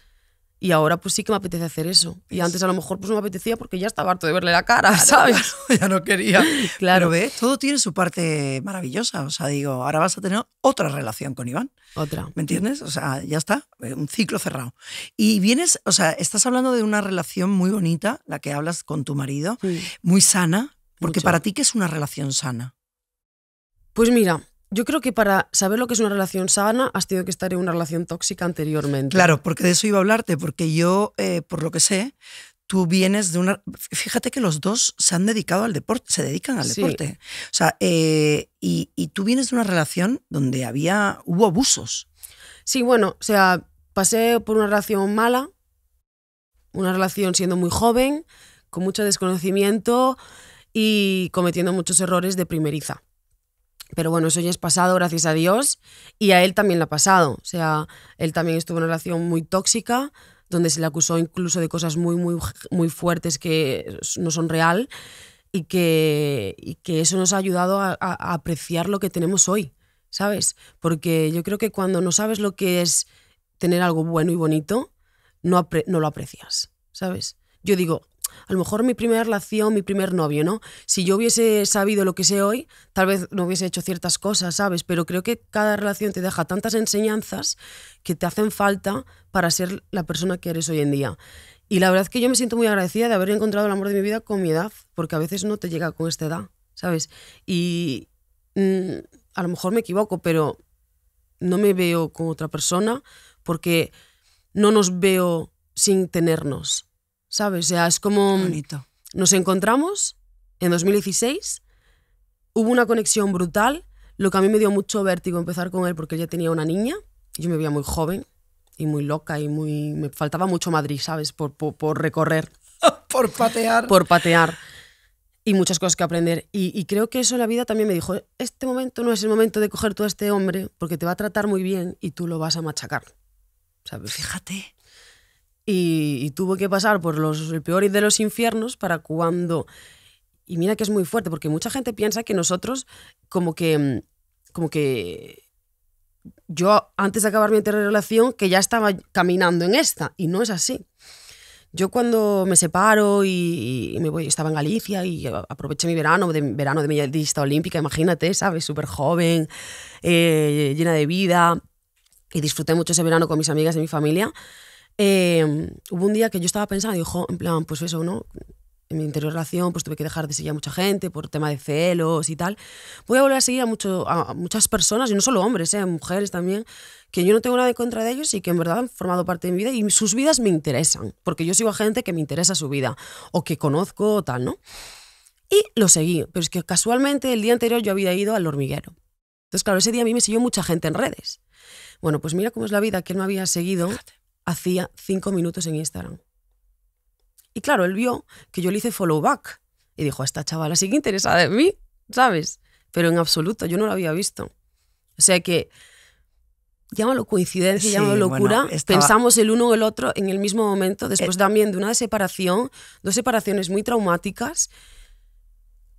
Y ahora pues sí que me apetece hacer eso. Y antes a lo mejor pues no me apetecía porque ya estaba harto de verle la cara, ¿sabes? ya no quería. Claro. Pero ve, todo tiene su parte maravillosa. O sea, digo, ahora vas a tener otra relación con Iván. Otra. ¿Me entiendes? O sea, ya está, eh, un ciclo cerrado. Y vienes, o sea, estás hablando de una relación muy bonita, la que hablas con tu marido, muy sana, porque Mucho. para ti, ¿qué es una relación sana? Pues mira, yo creo que para saber lo que es una relación sana has tenido que estar en una relación tóxica anteriormente. Claro, porque de eso iba a hablarte, porque yo, eh, por lo que sé, tú vienes de una... Fíjate que los dos se han dedicado al deporte, se dedican al Sí. deporte. O sea, eh, y, y tú vienes de una relación donde había, hubo abusos. Sí, bueno, o sea, pasé por una relación mala, una relación siendo muy joven, con mucho desconocimiento y cometiendo muchos errores de primeriza. Pero bueno, eso ya es pasado, gracias a Dios, y a él también le ha pasado. O sea, él también estuvo en una relación muy tóxica, donde se le acusó incluso de cosas muy, muy, muy fuertes que no son real y que, que eso nos ha ayudado a, a- apreciar lo que tenemos hoy, ¿sabes? Porque yo creo que cuando no sabes lo que es tener algo bueno y bonito, no, no lo aprecias, ¿sabes? Yo digo, a lo mejor mi primera relación, mi primer novio, ¿no? Si yo hubiese sabido lo que sé hoy, tal vez no hubiese hecho ciertas cosas, ¿sabes? Pero creo que cada relación te deja tantas enseñanzas que te hacen falta para ser la persona que eres hoy en día. Y la verdad es que yo me siento muy agradecida de haber encontrado el amor de mi vida con mi edad, porque a veces no te llega con esta edad, ¿sabes? Y mm, a lo mejor me equivoco, pero no me veo con otra persona porque no nos veo sin tenernos, ¿sabes? O sea, es como Bonito. nos encontramos en 2016, hubo una conexión brutal, lo que a mí me dio mucho vértigo empezar con él porque él ya tenía una niña, yo me veía muy joven y muy loca y muy me faltaba mucho Madrid, ¿sabes? Por, por, por recorrer, Por patear. por patear y muchas cosas que aprender. Y, y creo que eso en la vida también me dijo, este momento no es el momento de coger tú a este hombre porque te va a tratar muy bien y tú lo vas a machacar, ¿sabes? Fíjate. Y, y tuvo que pasar por los, el peor de los infiernos para cuando... Y mira que es muy fuerte, porque mucha gente piensa que nosotros como que... mm, Como que yo antes de acabar mi anterior relación que ya estaba caminando en esta y no es así. Yo cuando me separo y, y me voy, estaba en Galicia y aproveché mi verano, de, verano de medallista olímpica, imagínate, ¿sabes? Súper joven, eh, llena de vida y disfruté mucho ese verano con mis amigas y mi familia. Eh, hubo un día que yo estaba pensando, dijo, en plan, pues eso, ¿no? En mi interior relación, pues tuve que dejar de seguir a mucha gente por tema de celos y tal. Voy a volver a seguir a, mucho, a muchas personas, y no solo hombres, ¿eh? mujeres también, que yo no tengo nada en contra de ellos y que en verdad han formado parte de mi vida y sus vidas me interesan, porque yo sigo a gente que me interesa su vida o que conozco o tal, ¿no? Y lo seguí, pero es que casualmente el día anterior yo había ido al hormiguero. Entonces, claro, ese día a mí me siguió mucha gente en redes. Bueno, pues mira cómo es la vida, que él me había seguido hacía cinco minutos en Instagram. Y claro, él vio que yo le hice follow back y dijo, esta chavala sigue interesada en mí, ¿sabes? Pero en absoluto, yo no lo había visto. O sea que, llámalo coincidencia, Sí, llámalo locura, bueno, estaba- pensamos el uno o el otro en el mismo momento, después también de una separación, dos separaciones muy traumáticas,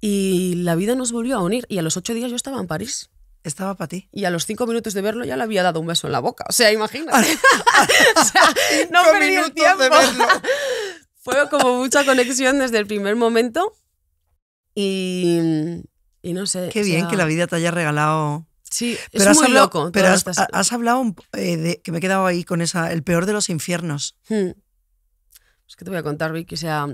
y la vida nos volvió a unir. Y a los ocho días yo estaba en París. Estaba para ti. Y a los cinco minutos de verlo ya le había dado un beso en la boca. O sea, imagínate. o sea, no perdí el tiempo. de verlo. Fue como mucha conexión desde el primer momento. Y, y no sé. Qué o bien sea, que la vida te haya regalado. Sí, es Pero has muy hablado, loco. pero has, estas- has hablado eh, de que me he quedado ahí con esa, el peor de los infiernos. Hmm. Es que te voy a contar, Vicky, o sea...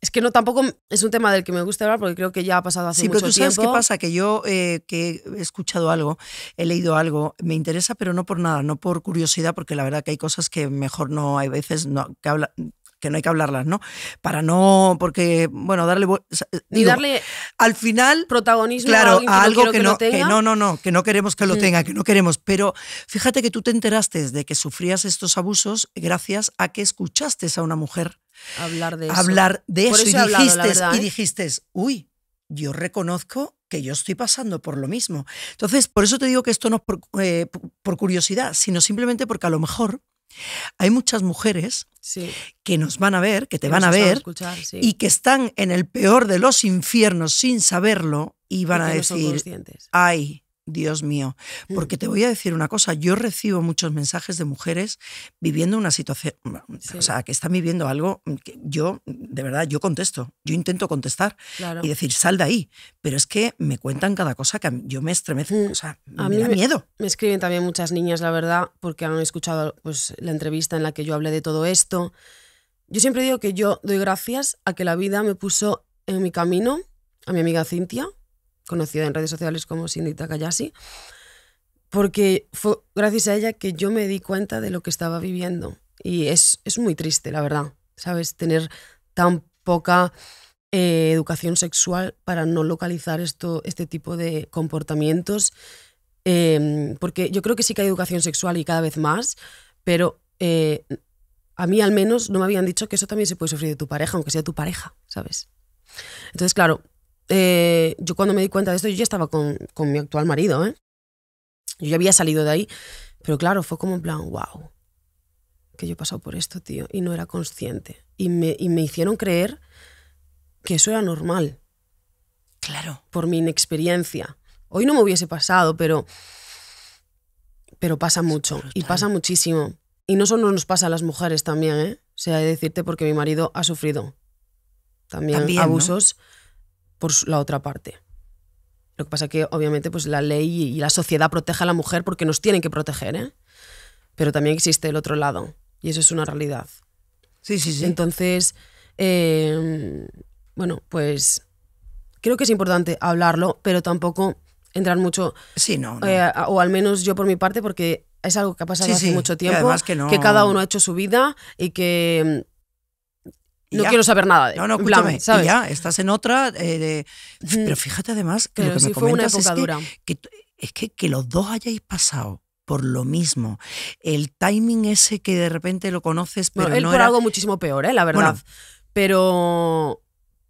Es que no tampoco es un tema del que me gusta hablar porque creo que ya ha pasado hace Sí, mucho pero tú sabes tiempo. qué pasa, que yo eh, que he escuchado algo, he leído algo, me interesa, pero no por nada, no por curiosidad, porque la verdad que hay cosas que mejor no, hay veces no, que, habla- que no hay que hablarlas, ¿no? Para no, porque, bueno, darle... Ni digo, darle al final protagonismo a Claro, que a no algo que que, no, lo tenga. que no, no, no, que no queremos que lo Mm. tenga, que no queremos. Pero fíjate que tú te enteraste de que sufrías estos abusos gracias a que escuchaste a una mujer hablar de eso. hablar de eso, eso y, hablado, dijiste, verdad, y ¿eh? dijiste, uy, yo reconozco que yo estoy pasando por lo mismo. Entonces, por eso te digo que esto no es por, eh, por curiosidad, sino simplemente porque a lo mejor hay muchas mujeres Sí, que nos van a ver, que te que van a ver, escuchar, sí. y que están en el peor de los infiernos sin saberlo y van Y a decir, ay, Dios mío. Mm. Porque te voy a decir una cosa, yo recibo muchos mensajes de mujeres viviendo una situación, Sí. o sea, que están viviendo algo que yo, de verdad, yo contesto, yo intento contestar Claro. y decir, sal de ahí, pero es que me cuentan cada cosa que a mí- yo me estremezco, Mm. o sea, A me mí da me- miedo. Me escriben también muchas niñas, la verdad, porque han escuchado pues, la entrevista en la que yo hablé de todo esto. Yo siempre digo que yo doy gracias a que la vida me puso en mi camino a mi amiga Cintia, conocida en redes sociales como Cindy Takayashi, porque fue gracias a ella que yo me di cuenta de lo que estaba viviendo. Y es, es muy triste, la verdad, ¿sabes? Tener tan poca eh, educación sexual para no localizar esto, este tipo de comportamientos. Eh, porque yo creo que sí que hay educación sexual y cada vez más, pero eh, a mí al menos no me habían dicho que eso también se puede sufrir de tu pareja, aunque sea tu pareja, ¿sabes? Entonces, claro, eh, yo cuando me di cuenta de esto, yo ya estaba con, con mi actual marido, ¿eh? Yo ya había salido de ahí, pero claro, fue como en plan, wow, que yo he pasado por esto, tío, y no era consciente. Y me, y me hicieron creer que eso era normal Claro. por mi inexperiencia. Hoy no me hubiese pasado, pero, pero pasa mucho y pasa muchísimo. Y no solo nos pasa a las mujeres también, ¿eh? O sea, de decirte porque mi marido ha sufrido también, También, ¿no? Por la otra parte. Lo que pasa que obviamente pues la ley y la sociedad protege a la mujer porque nos tienen que proteger, ¿eh? Pero también existe el otro lado y eso es una realidad. Sí, sí, sí. Entonces, eh, bueno, pues creo que es importante hablarlo, pero tampoco entrar mucho, sí, no. no. eh, o al menos yo por mi parte, porque es algo que ha pasado Sí, hace sí, mucho tiempo, que no- cada uno ha hecho su vida y que no ya. quiero saber nada de No, no, plan, escúchame. y ¿sabes? ya, estás en otra. eh, de-. Pero fíjate además que Pero lo que sí me comentas es que, que es que, que los dos hayáis pasado por lo mismo. El timing ese que de repente lo conoces, pero Bueno, él no por era- algo muchísimo peor, ¿eh? la verdad. Bueno. pero,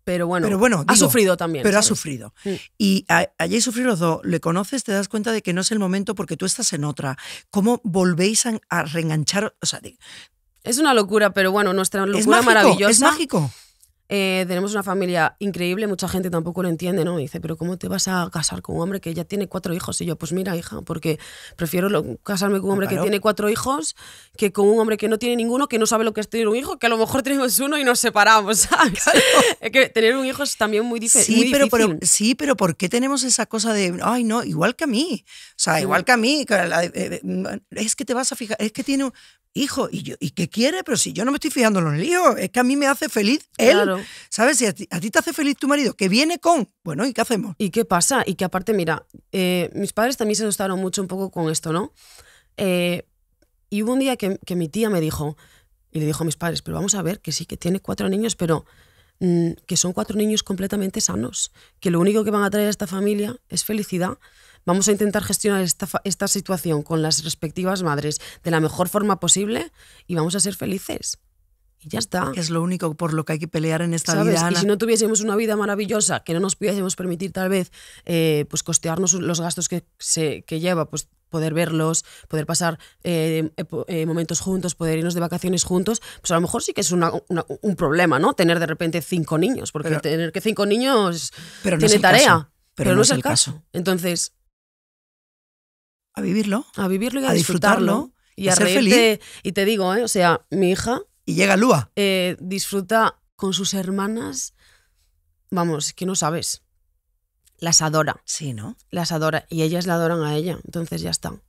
pero bueno, Pero bueno, ha digo, sufrido también. pero ha ¿sabes? sufrido. Mm. Y a- hayáis sufrido los dos, le conoces, te das cuenta de que no es el momento porque tú estás en otra. ¿Cómo volvéis a, a reenganchar? O sea, Es una locura, pero bueno, nuestra locura es mágico, maravillosa. es mágico. Eh, tenemos una familia increíble, mucha gente tampoco lo entiende, ¿no? Dice, pero ¿cómo te vas a casar con un hombre que ya tiene cuatro hijos? Y yo, pues mira, hija, porque prefiero lo- casarme con un hombre Claro. que tiene cuatro hijos que con un hombre que no tiene ninguno, que no sabe lo que es tener un hijo, que a lo mejor tenemos uno y nos separamos, ¿sabes? Es que tener un hijo es también muy, dife- Sí, muy pero, difícil. pero, sí, pero ¿por qué tenemos esa cosa de, ay, no, igual que a mí? O sea, igual que a mí, que la- eh, eh, es que te vas a fijar, es que tiene hijo, y, yo, ¿y qué quiere? Pero si yo no me estoy fijando en los líos, es que a mí me hace feliz él, Claro. ¿sabes? Si a ti, a ti te hace feliz tu marido, que viene con, bueno, ¿y qué hacemos? ¿Y qué pasa? Y que aparte, mira, eh, mis padres también se asustaron mucho un poco con esto, ¿no? Eh, y hubo un día que, que mi tía me dijo, y le dijo a mis padres, pero vamos a ver, que sí, que tiene cuatro niños, pero mm, que son cuatro niños completamente sanos, que lo único que van a traer a esta familia es felicidad. Vamos a intentar gestionar esta, esta situación con las respectivas madres de la mejor forma posible y vamos a ser felices. Y ya está. Es lo único por lo que hay que pelear en esta ¿Sabes? vida. Y Ana. si no tuviésemos una vida maravillosa, que no nos pudiésemos permitir tal vez eh, pues costearnos los gastos que, se, que lleva, pues poder verlos, poder pasar eh, eh, momentos juntos, poder irnos de vacaciones juntos, pues a lo mejor sí que es una- una- un problema, ¿no? Tener de repente cinco niños, porque Pero- tener que cinco niños Pero no tiene tarea, caso. pero, no es el caso. Entonces, A vivirlo. a vivirlo y a, A disfrutarlo. disfrutarlo, Y a a ser reírte. Y te digo, ¿eh? o sea, mi hija Y llega Lua. eh, disfruta con sus hermanas, vamos, que no sabes. Las adora, Sí, ¿no? las adora. Y ellas la adoran a ella. Entonces ya está. O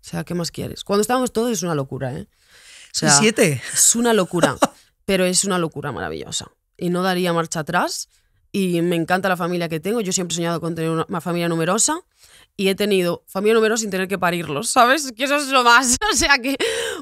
sea, ¿qué más quieres? Cuando estábamos todos es una locura, ¿eh? O sea, siete. es una locura, pero es una locura maravillosa. Y no daría marcha atrás. Y me encanta la familia que tengo. Yo siempre he soñado con tener una familia numerosa. Y he tenido familia numerosa sin tener que parirlos, ¿sabes? Que eso es lo más. O sea que.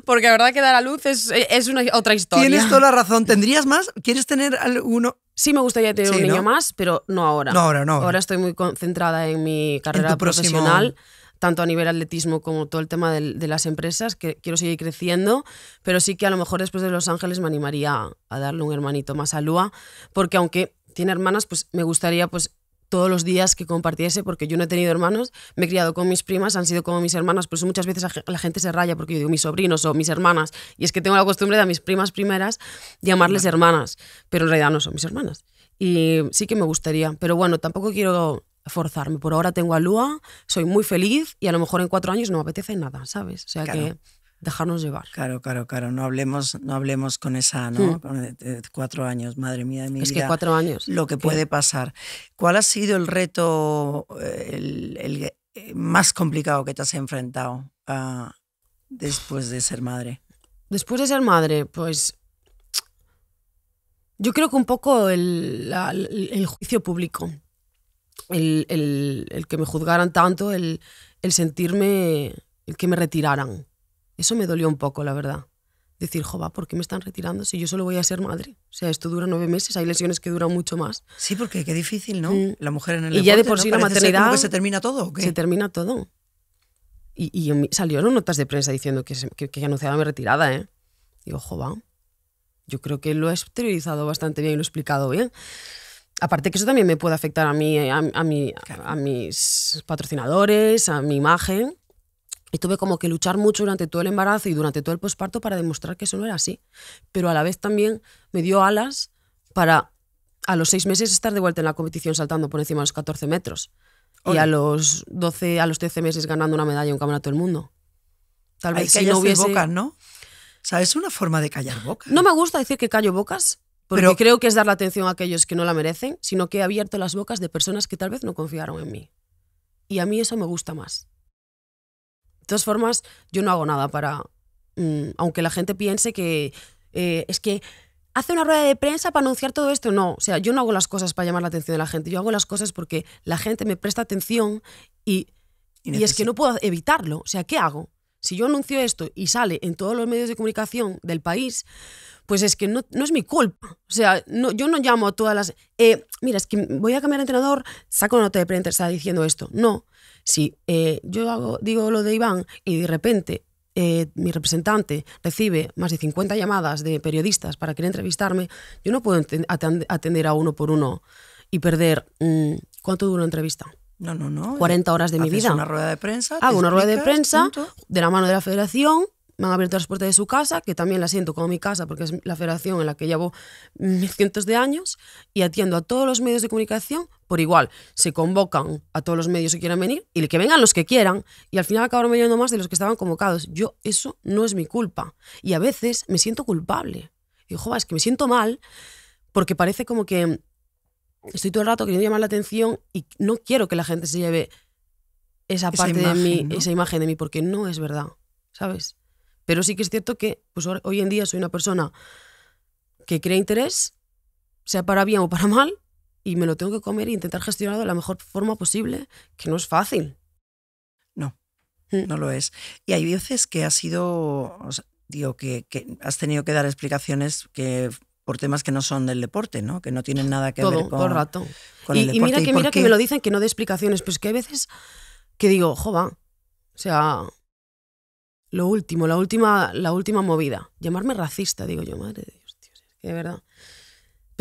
Porque la verdad que dar a luz es, es una otra historia. Tienes toda la razón. ¿Tendrías más? ¿Quieres tener alguno? Sí me gustaría tener Sí, un niño ¿no? más, pero no ahora. No, ahora no. Ahora estoy muy concentrada en mi carrera próximo- profesional, tanto a nivel atletismo como todo el tema de las empresas, que quiero seguir creciendo, pero sí que a lo mejor después de Los Ángeles me animaría a, a darle un hermanito más a Lua, porque aunque tiene hermanas, pues me gustaría pues todos los días que compartiese, porque yo no he tenido hermanos, me he criado con mis primas, han sido como mis hermanas, por eso muchas veces la ge- la gente se raya porque yo digo mis sobrinos o mis hermanas, y es que tengo la costumbre de a mis primas primeras llamarles hermanas, pero en realidad no son mis hermanas. Y sí que me gustaría, pero bueno, tampoco quiero forzarme. Por ahora tengo a Lua, soy muy feliz y a lo mejor en cuatro años no me apetece nada, ¿sabes? O sea Claro. que dejarnos llevar. Claro, claro, claro. No hablemos, no hablemos con esa, ¿no? De cuatro años. Madre mía de mi Hmm. es vida. que cuatro años. Lo que puede pasar. ¿Cuál ha sido el reto eh, el, el, eh, más complicado que te has enfrentado ah, después de ser madre? Después de ser madre, pues yo creo que un poco el, la- el- juicio público, el, el- el que me juzgaran tanto, el, el sentirme, el que me retiraran. Eso me dolió un poco, la verdad. Decir, jova, ¿por qué me están retirando si yo solo voy a ser madre? O sea, esto dura nueve meses, hay lesiones que duran mucho más. Sí, porque qué difícil, ¿no? Mm. La mujer en el Y ya de por ¿no? sí la ser como maternidad- que se termina todo, ¿o qué? Se termina todo. Y, y salieron notas de prensa diciendo que, se- que, que anunciaba mi retirada, ¿eh? Digo, jova, yo creo que lo he exteriorizado bastante bien y lo he explicado bien. Aparte que eso también me puede afectar a, mí, a, a, mi- a mis patrocinadores, a mi imagen. Y tuve como que luchar mucho durante todo el embarazo y durante todo el posparto para demostrar que eso no era así. Pero a la vez también me dio alas para a los seis meses estar de vuelta en la competición saltando por encima de los 14 metros. Y a los 12, a los 13 meses ganando una medalla en un campeonato del mundo. Tal vez si callaste no hubiese... bocas, ¿no? O sea, es una forma de callar bocas. No me gusta decir que callo bocas, porque Pero- creo que es dar la atención a aquellos que no la merecen, sino que he abierto las bocas de personas que tal vez no confiaron en mí. Y a mí eso me gusta más. Todas formas, yo no hago nada para... mm, aunque la gente piense que eh, es que hace una rueda de prensa para anunciar todo esto. No, o sea, yo no hago las cosas para llamar la atención de la gente, yo hago las cosas porque la gente me presta atención y y, es que no puedo evitarlo. O sea, ¿qué hago? Si yo anuncio esto y sale en todos los medios de comunicación del país, pues es que no, no es mi culpa. O sea, no, yo no llamo a todas las... eh, mira, es que voy a cambiar de entrenador, saco una nota de prensa diciendo esto. No. Si eh, yo hago, digo lo de Iván y de repente eh, mi representante recibe más de 50 llamadas de periodistas para querer entrevistarme, yo no puedo atender a uno por uno y perder... mm, ¿Cuánto dura una entrevista? No, no, no. 40 horas de mi vida. una rueda de prensa. Hago una rueda de prensa punto. de la mano de la federación, me han abierto las puertas de su casa, que también la siento como mi casa porque es la federación en la que llevo mm, cientos de años, y atiendo a todos los medios de comunicación por igual. Se convocan a todos los medios que quieran venir y que vengan los que quieran, y al final acabaron viniendo más de los que estaban convocados. Yo, eso no es mi culpa. Y a veces me siento culpable. Y digo, "Joder, es que me siento mal porque parece como que estoy todo el rato queriendo llamar la atención y no quiero que la gente se lleve esa Esa parte de mí, esa imagen de mí, porque no es verdad, ¿sabes? Pero sí que es cierto que pues, hoy en día soy una persona que crea interés, sea para bien o para mal, y me lo tengo que comer e intentar gestionarlo de la mejor forma posible, que no es fácil. No, Mm. no lo es. Y hay veces que ha sido, o sea, digo, que, que has tenido que dar explicaciones que por temas que no son del deporte, ¿no? Que no tienen nada que todo, ver con, todo el rato. con y, el y deporte. mira que por mira que qué? me lo dicen que no de explicaciones, pues que hay veces que digo, jova, o sea, lo último, la última, la última movida, llamarme racista, digo yo, madre de Dios, tío, de verdad.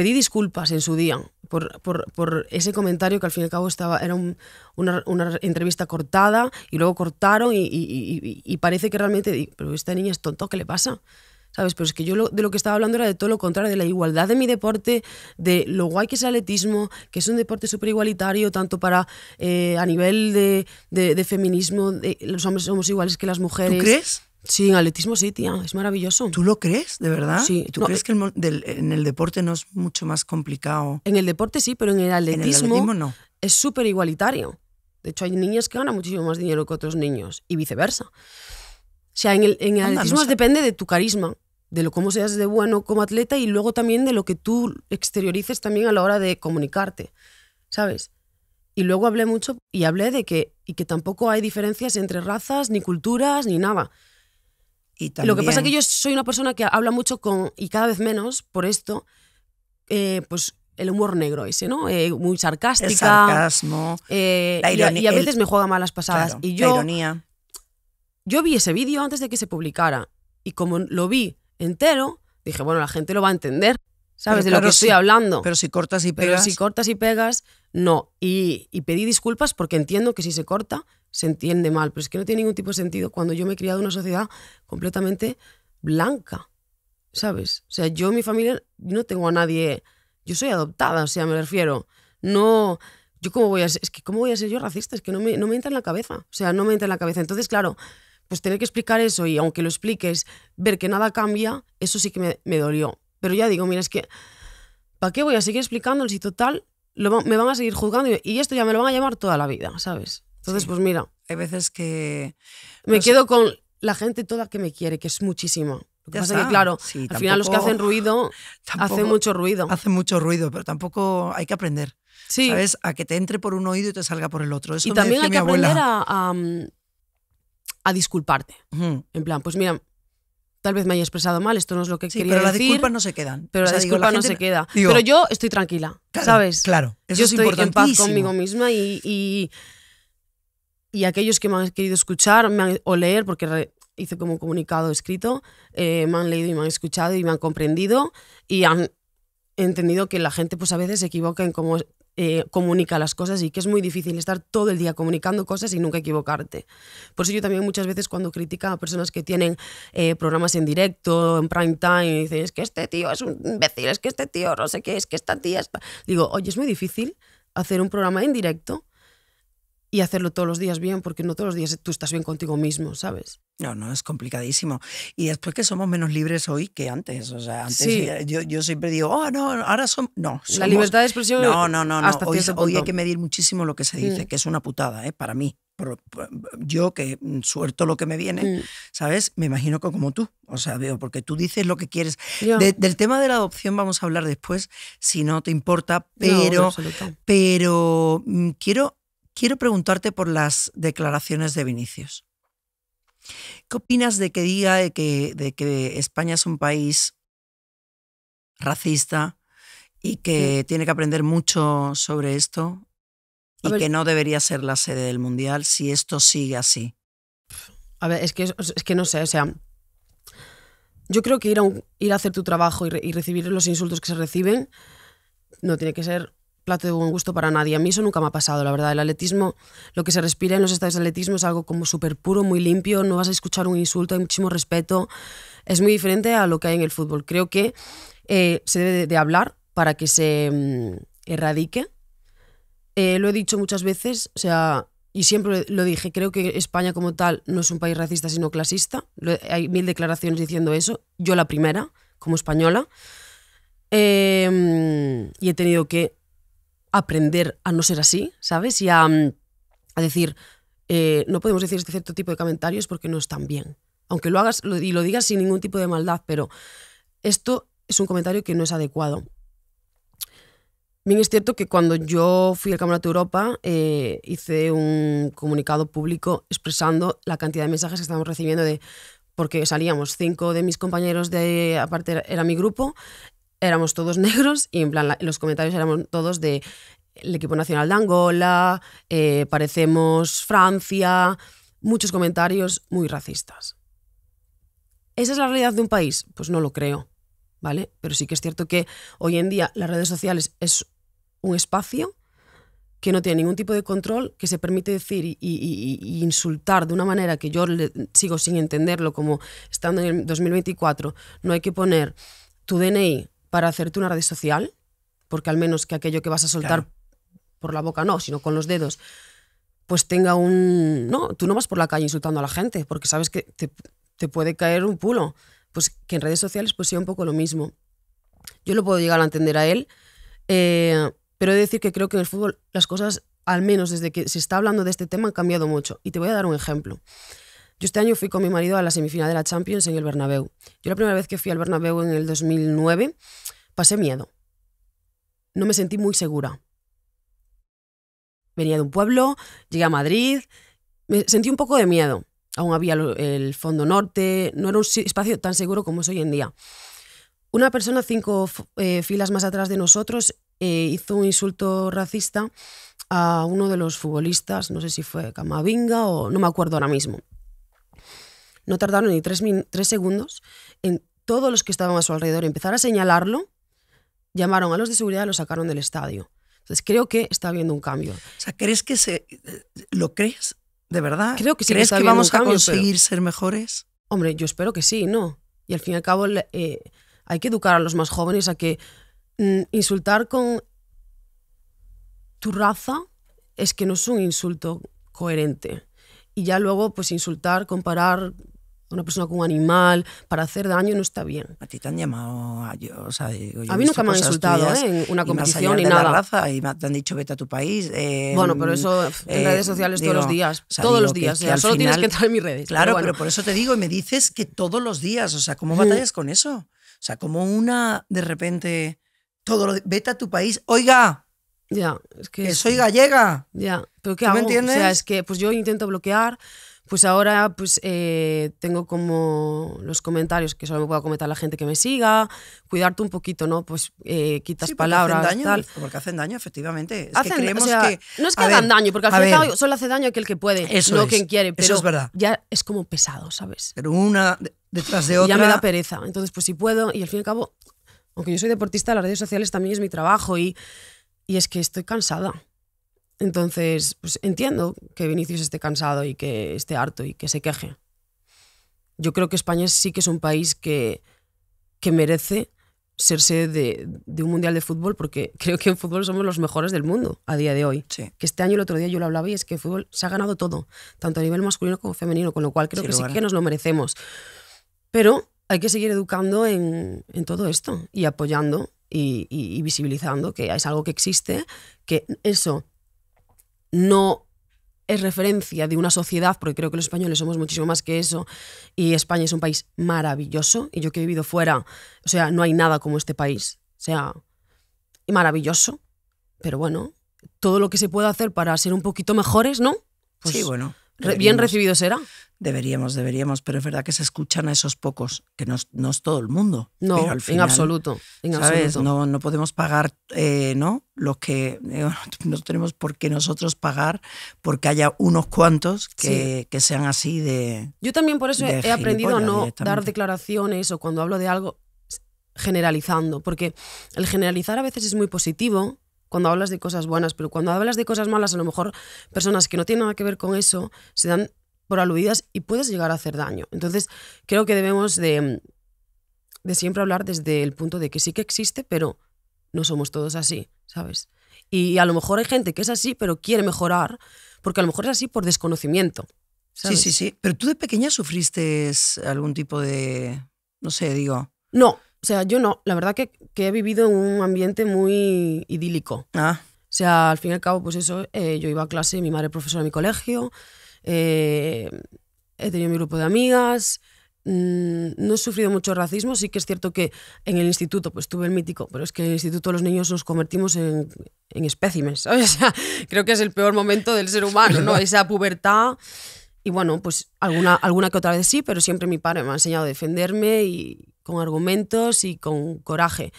Pedí disculpas en su día por, por, por, ese comentario que al fin y al cabo estaba, era un, una, una, entrevista cortada y luego cortaron y, y, y, y, parece que realmente, pero esta niña es tonto, ¿qué le pasa? ¿Sabes? Pero es que yo lo, de lo que estaba hablando era de todo lo contrario, de la igualdad de mi deporte, de lo guay que es el atletismo, que es un deporte súper igualitario, tanto para eh, a nivel de, de, de feminismo, de, los hombres somos iguales que las mujeres. ¿Tú crees? Sí, en atletismo sí, tía, es maravilloso. ¿Tú lo crees, de verdad? Sí. ¿Tú No, crees que el, del, en el deporte no es mucho más complicado? En el deporte sí, pero en el atletismo, en el atletismo no. es súper igualitario. De hecho, hay niñas que ganan muchísimo más dinero que otros niños y viceversa. O sea, en el, en el Anda, atletismo no depende de tu carisma, de lo cómo seas de bueno como atleta y luego también de lo que tú exteriorices también a la hora de comunicarte, ¿sabes? Y luego hablé mucho y hablé de que, y que tampoco hay diferencias entre razas, ni culturas, ni nada. Y también, Lo que pasa es que yo soy una persona que habla mucho con, y cada vez menos, por esto, eh, pues el humor negro ese, ¿no? Eh, muy sarcástica. el sarcasmo, eh, la y a- ironía- y, a, el- veces me juega malas pasadas. claro, y la yo, ironía. yo vi ese vídeo antes de que se publicara. Y como lo vi entero, dije, bueno, la gente lo va a entender. ¿Sabes? Pero de lo que estoy hablando. Pero si cortas y Pero pegas, si cortas y pegas, no. Y, y pedí disculpas porque entiendo que si se corta, se entiende mal. Pero es que no tiene ningún tipo de sentido cuando yo me he criado en una sociedad completamente blanca. ¿Sabes? O sea, yo mi familia no tengo a nadie. Yo soy adoptada, o sea, me refiero. No. Yo, ¿cómo voy a ser? Es que, ¿cómo voy a ser yo racista? Es que no me, no me entra en la cabeza. O sea, no me entra en la cabeza. Entonces, claro, pues tener que explicar eso y aunque lo expliques, ver que nada cambia, eso sí que me, me dolió. Pero ya digo, mira, es que, ¿para qué voy a seguir explicándolo si total me van a seguir juzgando y, y esto ya me lo van a llamar toda la vida, ¿sabes? Entonces, Sí. pues mira, hay veces que... me quedo con la gente toda que me quiere, que es muchísima. Lo que pasa es está. que, claro, Sí, al final los que tampoco- hacen ruido tampoco hacen mucho ruido. Hace mucho ruido, pero tampoco hay que aprender, Sí, ¿sabes? A que te entre por un oído y te salga por el otro. Eso y me también hay que aprender a, a, a disculparte. Ujú. En plan, pues mira, tal vez me haya expresado mal, esto no es lo que Sí, quería pero las decir. disculpas no se quedan. pero O la sea, digo, disculpa no se queda. digo, pero yo estoy tranquila, claro, ¿sabes? Claro, eso yo es estoy en paz conmigo misma y, y, y aquellos que me han querido escuchar me han- o leer, porque re- hice como un comunicado escrito, eh, me han leído y me han escuchado y me han comprendido y han entendido que la gente pues a veces se equivoca en cómo eh, comunica las cosas y que es muy difícil estar todo el día comunicando cosas y nunca equivocarte. Por eso yo también muchas veces cuando critica a personas que tienen eh, programas en directo, en prime time, y dicen, es que este tío es un imbécil, es que este tío no sé qué, es que esta tía es... pa-". Digo, oye, es muy difícil hacer un programa en directo y hacerlo todos los días bien, porque no todos los días tú estás bien contigo mismo, ¿sabes? No, no, es complicadísimo. Y después que somos menos libres hoy que antes. O sea, antes Sí. yo, yo siempre digo, oh, no, ahora son. No, La somos- libertad de expresión No, no, no, no. hasta Hoy, hoy hay que medir muchísimo lo que se dice, Mm. que es una putada, ¿eh? Para mí. Yo que mm, suelto lo que me viene, Mm, ¿sabes? Me imagino que como tú. O sea, veo, porque tú dices lo que quieres. De- del tema de la adopción vamos a hablar después, si no te importa, No, pero, absoluto. pero mm, quiero, quiero preguntarte por las declaraciones de Vinicius. ¿Qué opinas de que diga de que, de que España es un país racista y que tiene que aprender mucho sobre esto y ver- que no debería ser la sede del Mundial si esto sigue así? A ver, es que, es, es que no sé, o sea, yo creo que ir a, un- ir a hacer tu trabajo y, re- y recibir los insultos que se reciben no tiene que ser plato de buen gusto para nadie. A mí eso nunca me ha pasado, la verdad. El atletismo, lo que se respira en los estadios de atletismo es algo como súper puro, muy limpio, no vas a escuchar un insulto, hay muchísimo respeto. Es muy diferente a lo que hay en el fútbol. Creo que eh, se debe de, hablar para que se mm, erradique. Eh, lo he dicho muchas veces, o sea, y siempre lo dije, creo que España como tal no es un país racista, sino clasista. Hay mil declaraciones diciendo eso, yo la primera, como española. Eh, y he tenido que aprender a no ser así, ¿sabes? Y a, mm, decir, eh, no podemos decir este cierto tipo de comentarios porque no están bien. Aunque lo hagas lo- y lo digas sin ningún tipo de maldad, pero esto es un comentario que no es adecuado. Bien es cierto que cuando yo fui al Campeonato de Europa eh, hice un comunicado público expresando la cantidad de mensajes que estábamos recibiendo de porque salíamos cinco de mis compañeros de aparte era mi grupo éramos todos negros y en plan la- los comentarios éramos todos de el equipo nacional de Angola eh, parecemos Francia muchos comentarios muy racistas esa es la realidad de un país pues no lo creo ¿vale? Pero sí que es cierto que hoy en día las redes sociales es un espacio que no tiene ningún tipo de control, que se permite decir y- y insultar de una manera que yo le- sigo sin entenderlo, como estando en el 2024, no hay que poner tu DNI para hacerte una red social, porque al menos que aquello que vas a soltar Claro. por la boca no, sino con los dedos, pues tenga un... No, tú no vas por la calle insultando a la gente, porque sabes que te, te puede caer un pulo. Pues que en redes sociales pues sea un poco lo mismo. Yo lo puedo llegar a entender a él, eh, pero he de decir que creo que en el fútbol las cosas, al menos desde que se está hablando de este tema, han cambiado mucho. Y te voy a dar un ejemplo. Yo este año fui con mi marido a la semifinal de la Champions en el Bernabéu. Yo la primera vez que fui al Bernabéu en el 2009 pasé miedo. No me sentí muy segura. Venía de un pueblo, llegué a Madrid, me sentí un poco de miedo. Aún había el fondo norte, no era un espacio tan seguro como es hoy en día. Una persona cinco eh, filas más atrás de nosotros eh, hizo un insulto racista a uno de los futbolistas, no sé si fue Camavinga o no me acuerdo ahora mismo. No tardaron ni tres, tres segundos en todos los que estaban a su alrededor empezar a señalarlo, llamaron a los de seguridad y lo sacaron del estadio. Entonces creo que está habiendo un cambio. O sea, ¿crees que se... ¿Lo crees? ¿De verdad? Creo que sí que ¿Crees que vamos cambio, a conseguir ser mejores? Hombre, yo espero que sí, ¿no? Y al fin y al cabo eh, hay que educar a los más jóvenes a que mm, insultar con tu raza es que no es un insulto coherente. Y ya luego, pues insultar, comparar una persona con un animal para hacer daño no está bien. A ti te han llamado a yo, o sea, digo, yo A mí nunca me han insultado, ¿eh? En una y más competición allá ni de nada. La raza, y me- te han dicho vete a tu país. eh, Bueno, pero eso en eh, redes sociales todos los digo, días. o sea, todos digo los días. que o sea, solo tienes final- que entrar en mis redes. Claro, pero, bueno. pero por eso te digo, y me dices que todos los días, o sea, ¿cómo batallas con eso? O sea, como una, de repente, todo lo, vete a tu país, oiga, Ya, es que... que soy gallega. Ya, pero ¿qué ¿Tú me hago? O entiendes? sea, es que pues yo intento bloquear, pues ahora pues eh, tengo como los comentarios que solo me pueda comentar la gente que me siga, cuidarte un poquito, ¿no? Pues eh, quitas Sí, porque palabras, hacen daño, tal. Porque hacen daño, efectivamente. Es Hacen- que creemos o sea, que... no es que hagan ver, daño, porque al fin y al cabo solo hace daño aquel que puede, Eso no es, quien quiere, eso pero es verdad. ya es como pesado, ¿sabes? Pero una de- detrás de otra... ya me da pereza. Entonces, pues si puedo, y al fin y al cabo, aunque yo soy deportista, las redes sociales también es mi trabajo y, y es que estoy cansada. Entonces, pues entiendo que Vinicius esté cansado y que esté harto y que se queje. Yo creo que España sí que es un país que, que merece ser sede de, de un mundial de fútbol porque creo que en fútbol somos los mejores del mundo a día de hoy. Sí. Que este año, el otro día yo lo hablaba y es que el fútbol se ha ganado todo, tanto a nivel masculino como femenino, con lo cual creo Sin que sí que nos lo merecemos. Pero hay que seguir educando en, en todo esto y apoyando y, y- y visibilizando que es algo que existe, que eso no es referencia de una sociedad, porque creo que los españoles somos muchísimo más que eso, y España es un país maravilloso, y yo que he vivido fuera, o sea, no hay nada como este país, o sea, maravilloso, pero bueno, todo lo que se puede hacer para ser un poquito mejores, ¿no? Pues sí, bueno. re- bien recibido será. Deberíamos, deberíamos, pero es verdad que se escuchan a esos pocos, que no es, no es todo el mundo. No, pero al en absoluto, en ¿Sabes? absoluto. No, no podemos pagar, eh, ¿no? Los que eh, no tenemos por qué nosotros pagar porque haya unos cuantos que, que sean así de. Yo también por eso he aprendido a no dar declaraciones o cuando hablo de algo generalizando, porque el generalizar a veces es muy positivo cuando hablas de cosas buenas, pero cuando hablas de cosas malas, a lo mejor personas que no tienen nada que ver con eso se dan por aludidas y puedes llegar a hacer daño. Entonces, creo que debemos de, de siempre hablar desde el punto de que sí que existe, pero no somos todos así, ¿sabes? Y a lo mejor hay gente que es así, pero quiere mejorar, porque a lo mejor es así por desconocimiento. Sí, ¿sabes? sí, sí. Pero tú de pequeña sufriste algún tipo de. No sé, digo. No, o sea, yo no. La verdad que, que he vivido en un ambiente muy idílico. Ah, O sea, al fin y al cabo, pues eso, eh, yo iba a clase, mi madre profesora en mi colegio, eh, he tenido mi grupo de amigas, mm, no he sufrido mucho racismo, sí que es cierto que en el instituto pues tuve el mítico, pero es que en el instituto los niños nos convertimos en, en espécimes, ¿sabes? O sea, creo que es el peor momento del ser humano, ¿no? Esa pubertad. Y bueno, pues alguna, alguna que otra vez sí, pero siempre mi padre me ha enseñado a defenderme y con argumentos y con coraje.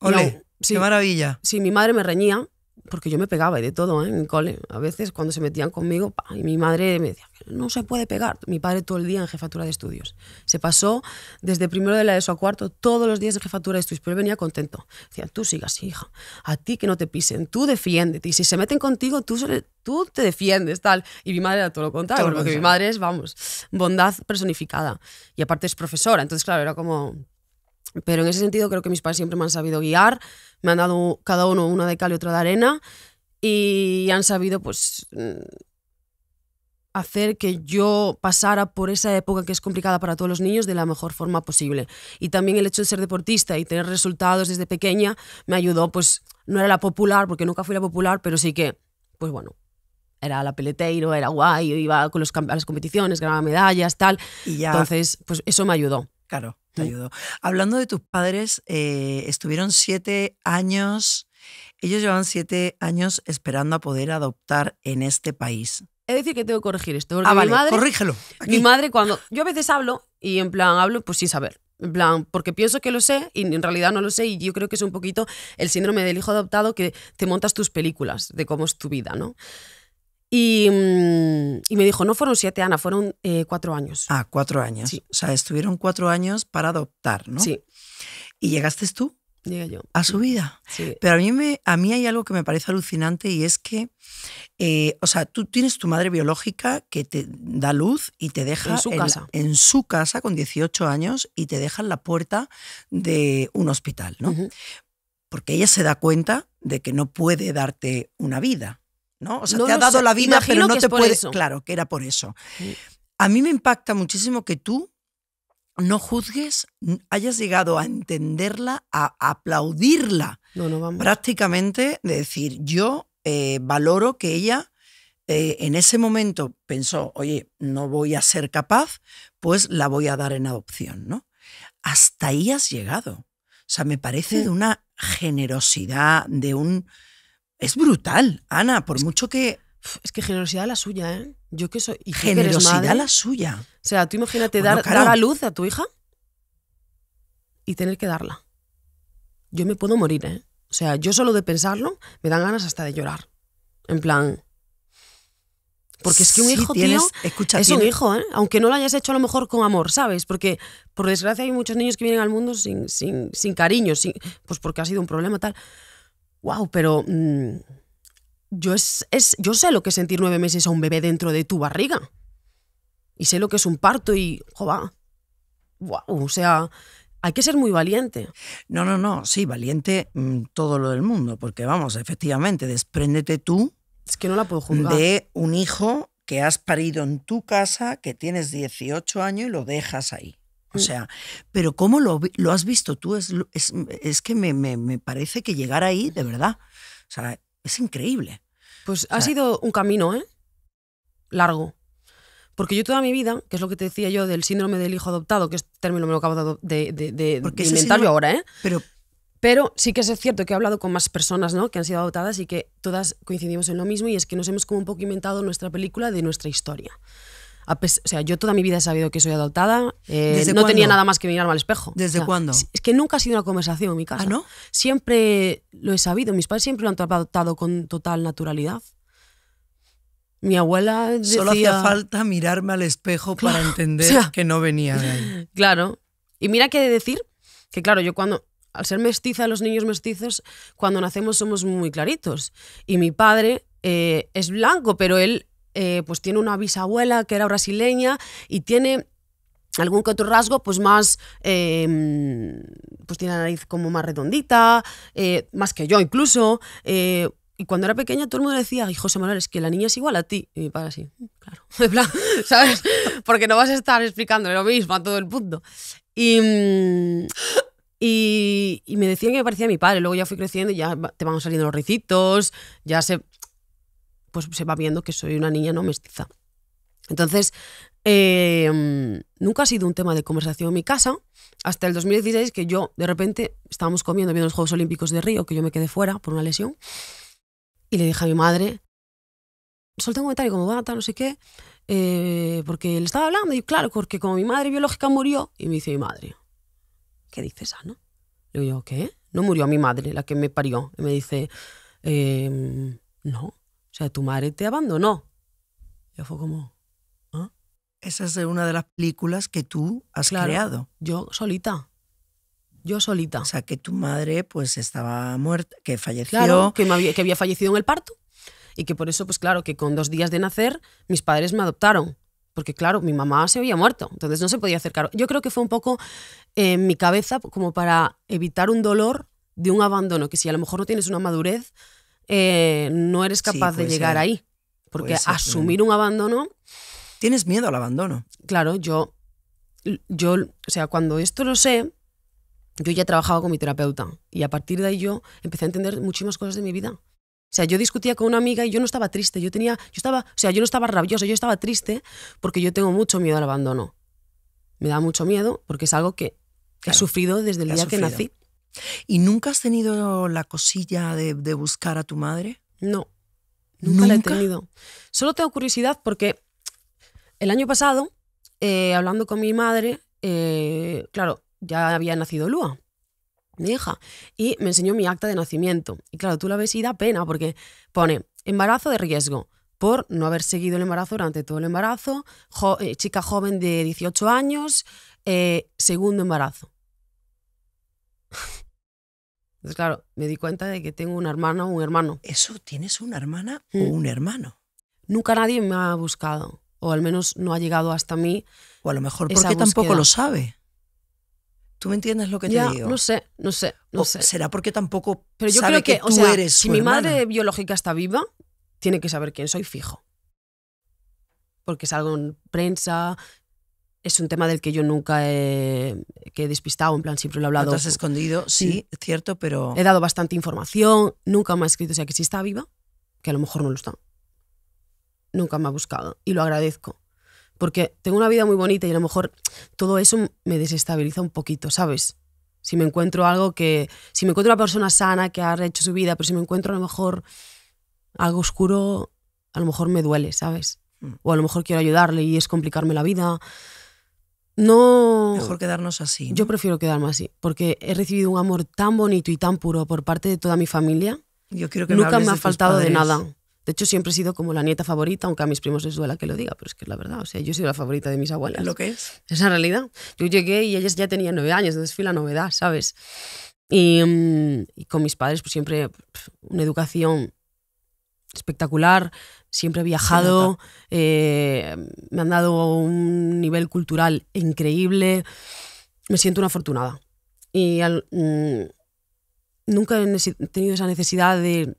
Ole, sí, qué maravilla. sí, mi madre me reñía porque yo me pegaba y de todo ¿eh? en el cole. A veces cuando se metían conmigo, y mi madre me decía, no se puede pegar. Mi padre todo el día en jefatura de estudios. Se pasó desde primero de la ESO a cuarto todos los días en jefatura de estudios, pero él venía contento. Decía, tú sigas, hija, a ti que no te pisen, tú defiéndete. Y si se meten contigo, tú, tú te defiendes, tal. Y mi madre era todo lo contrario, todo porque mi madre es, vamos, bondad personificada. Y aparte es profesora, entonces claro, era como pero en ese sentido creo que mis padres siempre me han sabido guiar, me han dado cada uno una de cal y otra de arena y han sabido pues mm, hacer que yo pasara por esa época que es complicada para todos los niños de la mejor forma posible. Y también el hecho de ser deportista y tener resultados desde pequeña me ayudó, pues no era la popular, porque nunca fui la popular, pero sí que, pues bueno, era la peleteiro, era guay, iba con los, a las competiciones, ganaba medallas, tal. Y ya... Entonces, pues eso me ayudó. Claro, te ayudó. Hablando de tus padres, eh, estuvieron siete años, ellos llevan siete años esperando a poder adoptar en este país. Es decir, que tengo que corregir esto. Porque ah, vale, mi madre, corrígelo. Mi madre, cuando yo a veces hablo, y en plan hablo, pues sin saber. En plan, porque pienso que lo sé y en realidad no lo sé. Y yo creo que es un poquito el síndrome del hijo adoptado que te montas tus películas de cómo es tu vida, ¿no? Y, mm, y, me dijo, no fueron siete, Ana, fueron eh, cuatro años. Ah, cuatro años. O sea, estuvieron cuatro años para adoptar, ¿no? Sí. ¿Y llegaste tú? Llegué yo. A su vida. Sí. Pero a mí, me, a mí hay algo que me parece alucinante y es que, eh, o sea, tú tienes tu madre biológica que te da luz y te deja en su casa. En su casa con 18 años y te deja en la puerta de un hospital, ¿no? Porque ella se da cuenta de que no puede darte una vida. ¿No? O sea, te ha dado la vida, pero no te puede. Claro, que era por eso. A mí me impacta muchísimo que tú no juzgues, hayas llegado a entenderla, a aplaudirla. Prácticamente de decir, yo eh, valoro que ella eh, en ese momento pensó, oye, no voy a ser capaz, pues la voy a dar en adopción, ¿no? Hasta ahí has llegado. O sea, me parece de una generosidad, de un es brutal, Ana, por mucho que... Es que generosidad la suya, ¿eh? Yo que soy... ¿y generosidad la suya. O sea, tú imagínate dar, dar a luz a tu hija y tener que darla. Yo me puedo morir, ¿eh? O sea, yo solo de pensarlo me dan ganas hasta de llorar. En plan... Porque es que un hijo, tío, es un hijo, ¿eh? Aunque no lo hayas hecho a lo mejor con amor, ¿sabes? Porque, por desgracia, hay muchos niños que vienen al mundo sin, sin, sin cariño, sin, pues porque ha sido un problema tal wow, pero mm, yo, es, es, yo sé lo que es sentir nueve meses a un bebé dentro de tu barriga. Y sé lo que es un parto y, joder, wow, o sea, hay que ser muy valiente. No, no, no, sí, valiente mm, todo lo del mundo, porque vamos, efectivamente, despréndete tú. Es que no la puedo juzgar. De un hijo que has parido en tu casa, que tienes 18 años y lo dejas ahí. O mm. sea, pero ¿cómo lo, lo has visto tú? Es, es, es que me, me, me, parece que llegar ahí, de verdad, o sea, es increíble. Pues ha sido un camino, ¿eh? Largo. Porque yo toda mi vida, que es lo que te decía yo del síndrome del hijo adoptado, que es término me lo acabo de, de, de, inventar yo ahora, ¿eh? Pero, pero sí que es cierto que he hablado con más personas ¿no? que han sido adoptadas y que todas coincidimos en lo mismo y es que nos hemos como un poco inventado nuestra película de nuestra historia o sea, yo toda mi vida he sabido que soy adoptada. Eh, no tenía nada más que mirarme al espejo. ¿Desde cuándo? Es que nunca ha sido una conversación en mi casa. ¿Ah, no? Siempre lo he sabido. Mis padres siempre lo han adoptado con total naturalidad. Mi abuela decía... Solo hacía falta mirarme al espejo para entender que no venía de ahí. Claro. Y mira qué decir, que claro, yo cuando, al ser mestiza, los niños mestizos, cuando nacemos somos muy claritos. Y mi padre eh, es blanco, pero él eh, pues tiene una bisabuela que era brasileña y tiene algún que otro rasgo, pues más, em, pues tiene la nariz como más redondita, eh, más que yo incluso. Eh, y cuando era pequeña todo el mundo decía, y José Manuel, es que la niña es igual a ti. Y mi padre así, mm, claro, ¿sabes? Porque no vas a estar explicándole lo mismo a todo el mundo. Y, mm, y, me decían que me parecía mi padre. Luego ya fui creciendo y ya te van saliendo los ricitos, ya se, pues se va viendo que soy una niña no mestiza. Entonces, em, nunca ha sido un tema de conversación en mi casa, hasta el 2016 que yo de repente estábamos comiendo viendo los Juegos Olímpicos de Río, que yo me quedé fuera por una lesión, y le dije a mi madre, solté un comentario como, va, no sé qué, eh, porque le estaba hablando, y claro, porque como mi madre biológica murió, y me dice mi madre, ¿qué dices, Ana? Le digo ¿qué? No murió mi madre, la que me parió. Y me dice, "Em, no, sea, tu madre te abandonó. Yo fue como, "Ah, Esa es una de las películas que tú has Claro. creado. yo solita, yo solita. O sea, que tu madre pues estaba muerta, que falleció. Claro, que, me había, que había fallecido en el parto y que por eso, pues claro, que con dos días de nacer mis padres me adoptaron. Porque claro, mi mamá se había muerto, entonces no se podía hacer cargo. Yo creo que fue un poco eh, en mi cabeza como para evitar un dolor de un abandono, que si a lo mejor no tienes una madurez, eh, no eres Sí, capaz de llegar ser. ahí. Porque ser, asumir un abandono, Tienes miedo al abandono. claro, yo, yo, o sea, cuando esto lo sé, yo ya trabajaba con mi terapeuta y a partir de ahí yo empecé a entender muchísimas cosas de mi vida. O sea, yo discutía con una amiga y yo no estaba triste, yo tenía, yo estaba, o sea, yo no estaba rabiosa, yo estaba triste porque yo tengo mucho miedo al abandono. Me da mucho miedo porque es algo que he sufrido desde el día que nací. ¿Y nunca has tenido la cosilla de, de buscar a tu madre? No, nunca, la he tenido. Solo tengo curiosidad porque el año pasado, eh, hablando con mi madre, eh, claro, ya había nacido Lua, mi hija, y me enseñó mi acta de nacimiento. Y claro, tú la ves y da pena porque pone embarazo de riesgo por no haber seguido el embarazo durante todo el embarazo, jo- eh, chica joven de 18 años, segundo embarazo. Entonces, claro, me di cuenta de que tengo una hermana o un hermano. ¿Eso tienes una hermana o Mm. un hermano? nunca nadie me ha buscado, o al menos no ha llegado hasta mí. O a lo mejor porque tampoco lo sabe. ¿Tú me entiendes lo que Ya, te digo? no sé, no sé, no O sé. será porque tampoco Pero yo sabe creo que, tú o sea, eres si su mi hermana. madre biológica está viva, tiene que saber quién soy fijo. Porque salgo en prensa, es un tema del que yo nunca he, que he despistado, en plan, siempre lo he hablado. te has escondido, sí, cierto, pero He dado bastante información, nunca me ha escrito, o sea, que si está viva, que a lo mejor no lo está. Nunca me ha buscado y lo agradezco. Porque tengo una vida muy bonita y a lo mejor todo eso me desestabiliza un poquito, ¿sabes? Si me encuentro algo que. Si me encuentro una persona sana que ha hecho su vida, pero si me encuentro a lo mejor algo oscuro, a lo mejor me duele, ¿sabes? Mm. O a lo mejor quiero ayudarle y es complicarme la vida. No. mejor quedarnos así. ¿no? Yo prefiero quedarme así, porque he recibido un amor tan bonito y tan puro por parte de toda mi familia. Yo quiero que Nunca hables me ha faltado de nada. De hecho, siempre he sido como la nieta favorita, aunque a mis primos les duela que lo diga, pero es que es la verdad. O sea, yo he sido la favorita de mis abuelas. ¿Es lo que es? Es la realidad. Yo llegué y ellas ya tenían nueve años, entonces fui la novedad, ¿sabes? Y, mm, y con mis padres, pues siempre una educación espectacular, siempre he viajado, eh, me han dado un nivel cultural increíble, me siento una afortunada. Y al- mm, nunca he tenido esa necesidad de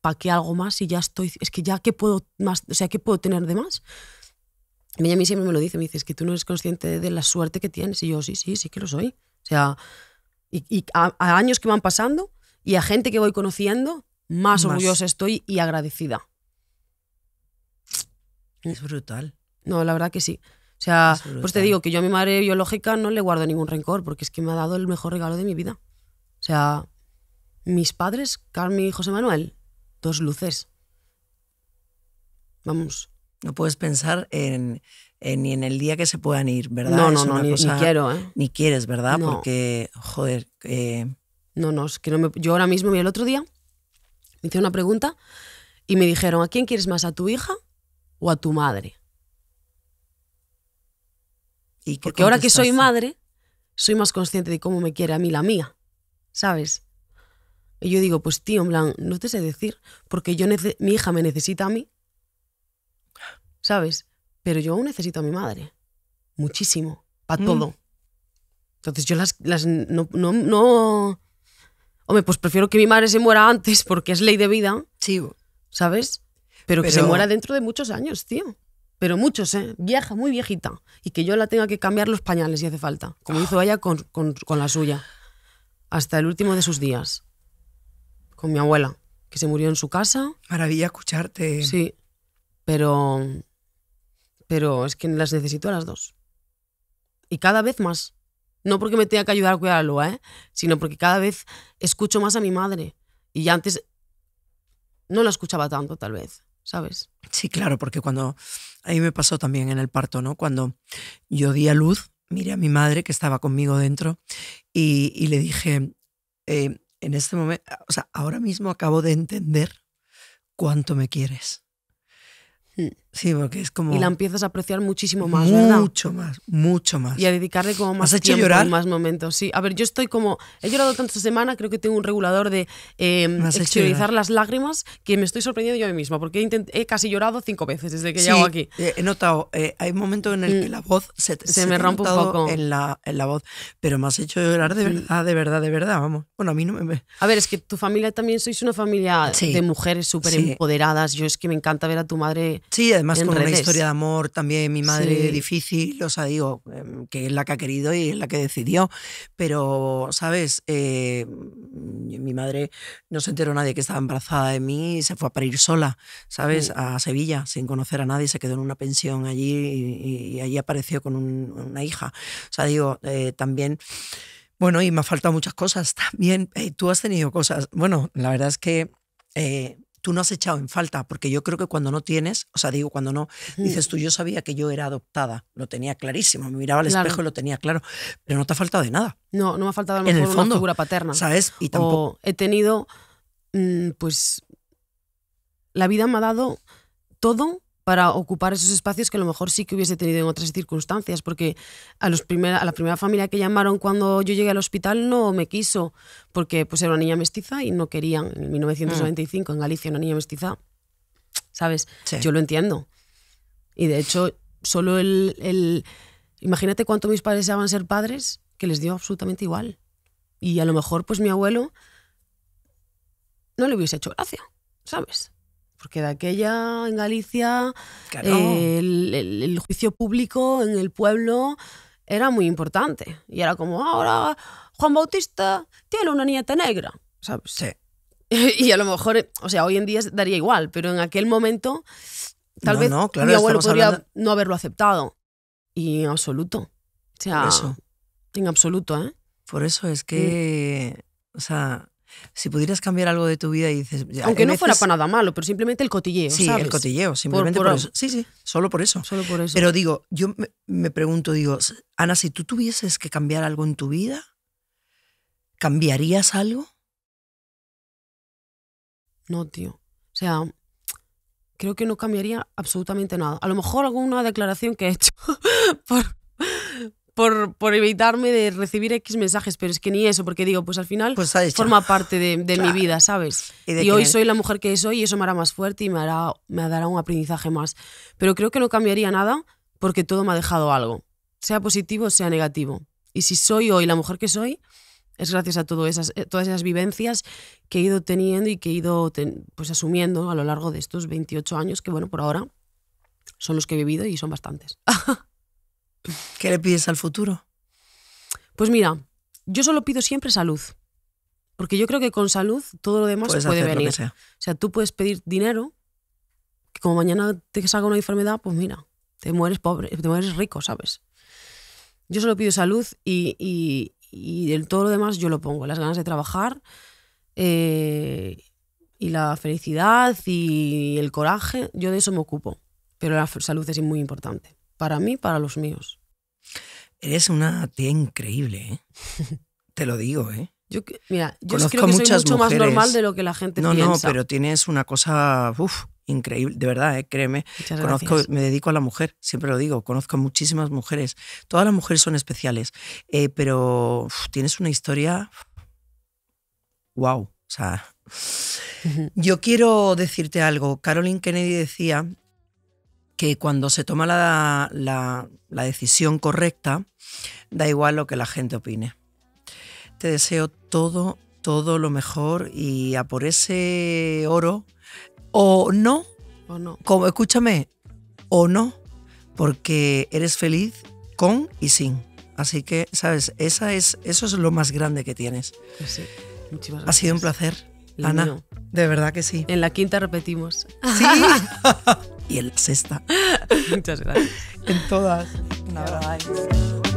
¿para qué algo más? Y ya estoy, es que ya, ¿qué puedo más? O sea, ¿qué puedo tener de más? Ella a mí siempre me lo dice, me dice, es que tú no eres consciente de la suerte que tienes. Y yo, sí, sí, sí que lo soy. O sea, y, y a, a años que van pasando y a gente que voy conociendo, más, Más. orgullosa estoy y agradecida. Es brutal. No, la verdad que sí. O sea, pues te digo que yo a mi madre biológica no le guardo ningún rencor porque es que me ha dado el mejor regalo de mi vida. O sea, mis padres, Carmen y José Manuel, dos luces. Vamos. No puedes pensar en, en- ni en el día que se puedan ir, ¿verdad? No, no, no, ni, quiero, ¿eh? Ni quieres, ¿verdad? No. Porque, joder, eh, No, no, es que no me... Yo ahora mismo, mira, el otro día me hicieron una pregunta y me dijeron, ¿a quién quieres más, a tu hija o a tu madre? ¿y qué Porque ahora que soy madre, soy más consciente de cómo me quiere a mí la mía, ¿sabes? Y yo digo, pues tío, en plan, no te sé decir, porque yo mi hija me necesita a mí, ¿sabes? Pero yo aún necesito a mi madre, muchísimo, para Mm. todo. Entonces yo las, las no, no, no... Hombre, pues prefiero que mi madre se muera antes porque es ley de vida, Sí, ¿sabes? Pero, que se muera dentro de muchos años, tío. Pero muchos, ¿eh? Vieja, muy viejita. Y que yo la tenga que cambiar los pañales si hace falta. Como hizo ella con, con- con la suya. Hasta el último de sus días. Con mi abuela, que se murió en su casa. maravilla escucharte. Sí. Pero. Pero es que las necesito a las dos. Y cada vez más. No porque me tenga que ayudar a cuidar a Lua, ¿eh? Sino porque cada vez escucho más a mi madre. Y ya antes no la escuchaba tanto, tal vez. ¿Sabes? Sí, claro, porque cuando a mí me pasó también en el parto, ¿no? Cuando yo di a luz, miré a mi madre que estaba conmigo dentro y, y le dije, eh, en este momento, o sea, ahora mismo acabo de entender cuánto me quieres. Sí, porque es como Y la empiezas a apreciar muchísimo más, ¿verdad? mucho más, mucho más. Y a dedicarle como más has hecho tiempo llorar? y más momentos. Sí, a ver, yo estoy como. He llorado tanto esta semana, creo que tengo un regulador de eh, hecho exteriorizar las lágrimas que me estoy sorprendiendo yo a mí misma, porque he, intent- he casi llorado cinco veces desde que Sí, llego aquí. eh, he notado, eh, hay un momento en el que Mm. la voz se, Se te me rompe un poco. En la, en la voz, pero me has hecho llorar de Mm. verdad, de verdad, de verdad, vamos. Bueno, a mí no me... A ver, es que tu familia también sois una familia Sí. de mujeres súper Sí. empoderadas. Yo es que me encanta ver a tu madre. Sí, además en con una redes. historia de amor también, mi madre Sí. difícil, o sea, digo, em, que es la que ha querido y es la que decidió, pero, ¿sabes? Eh, mi madre no se enteró nadie que estaba embarazada de mí y se fue a parir sola, ¿sabes? Mm. A Sevilla, sin conocer a nadie, se quedó en una pensión allí y, y allí apareció con un- una hija. O sea, digo, eh, también... Bueno, y me han faltado muchas cosas también. Eh, tú has tenido cosas. Bueno, la verdad es que eh, tú no has echado en falta, porque yo creo que cuando no tienes, o sea, digo, cuando no, dices tú, yo sabía que yo era adoptada, lo tenía clarísimo, me miraba al Claro. espejo y lo tenía claro, pero no te ha faltado de nada, No, no me ha faltado a lo En el mejor fondo, una figura paterna. ¿sabes? Y tampoco. O he tenido, mm, pues, la vida me ha dado todo para ocupar esos espacios que a lo mejor sí que hubiese tenido en otras circunstancias, porque a, los primera, a la primera familia que llamaron cuando yo llegué al hospital no me quiso, porque pues era una niña mestiza y no querían, en 1995 en Galicia una niña mestiza, ¿sabes? Sí. Yo lo entiendo. Y de hecho, solo el, el- Imagínate cuánto mis padres deseaban ser padres, que les dio absolutamente igual. Y a lo mejor, pues mi abuelo no le hubiese hecho gracia, ¿sabes? Porque de aquella en Galicia, Claro. eh, el, el- el juicio público en el pueblo era muy importante. Y era como, ahora Juan Bautista tiene una nieta negra, ¿sabes? Sí. y a lo mejor, o sea, hoy en día daría igual, pero en aquel momento tal No, vez no, claro, mi abuelo podría hablando- no haberlo aceptado. Y en absoluto. O sea, Por eso. en absoluto, ¿eh? Por eso es que, o sea, si pudieras cambiar algo de tu vida y dices... ya, Aunque no fuera para nada malo, pero simplemente el cotilleo, Sí, ¿sabes? el cotilleo, simplemente por- por, eso. Sí, sí, solo por eso. Solo por eso. Pero digo, yo me, me pregunto, digo, Ana, si tú tuvieses que cambiar algo en tu vida, ¿cambiarías algo? No, tío. O sea, creo que no cambiaría absolutamente nada. A lo mejor alguna declaración que he hecho por, por, por evitarme de recibir X mensajes, pero es que ni eso, porque digo, pues al final Pues forma parte de, de mi Claro. vida, ¿sabes? Y Y, hoy soy la mujer que soy y eso me hará más fuerte y me, hará, me dará un aprendizaje más. Pero creo que no cambiaría nada porque todo me ha dejado algo, sea positivo o sea negativo. Y si soy hoy la mujer que soy, es gracias a todo esas, eh, todas esas vivencias que he ido teniendo y que he ido ten- pues, asumiendo a lo largo de estos 28 años, que bueno, por ahora son los que he vivido y son bastantes. ¿Qué le pides al futuro? Pues mira, yo solo pido siempre salud. Porque yo creo que con salud todo lo demás Puedes puede venir. O sea, tú puedes pedir dinero, que como mañana te salga una enfermedad, pues mira, te mueres pobre, te mueres rico, ¿sabes? Yo solo pido salud y, y, y el todo lo demás yo lo pongo. Las ganas de trabajar eh, y la felicidad y el coraje, yo de eso me ocupo. Pero la salud es muy importante. Para mí, para los míos. Eres una tía increíble, ¿eh? Te lo digo, ¿eh? Yo, mira, yo Conozco creo que soy muchas mucho más normal de lo que la gente No, piensa. no, pero tienes una cosa uf, increíble, de verdad, ¿eh? créeme. Muchas Conozco, gracias. me dedico a la mujer, siempre lo digo, conozco a muchísimas mujeres. Todas las mujeres son especiales, eh, pero uf, tienes una historia wow. O sea, yo quiero decirte algo. Caroline Kennedy decía que cuando se toma la, la- la decisión correcta, da igual lo que la gente opine. Te deseo todo, todo lo mejor y a por ese oro, o no, ¿O no? como, escúchame, o no, porque eres feliz con y sin. Así que, ¿sabes? Esa es, eso es lo más grande que tienes. Pues sí. Muchísimas Ha sido un placer, El Ana. mío. De verdad que sí. En la quinta repetimos. Sí. y en la sexta. Muchas gracias. En todas. Un abrazo.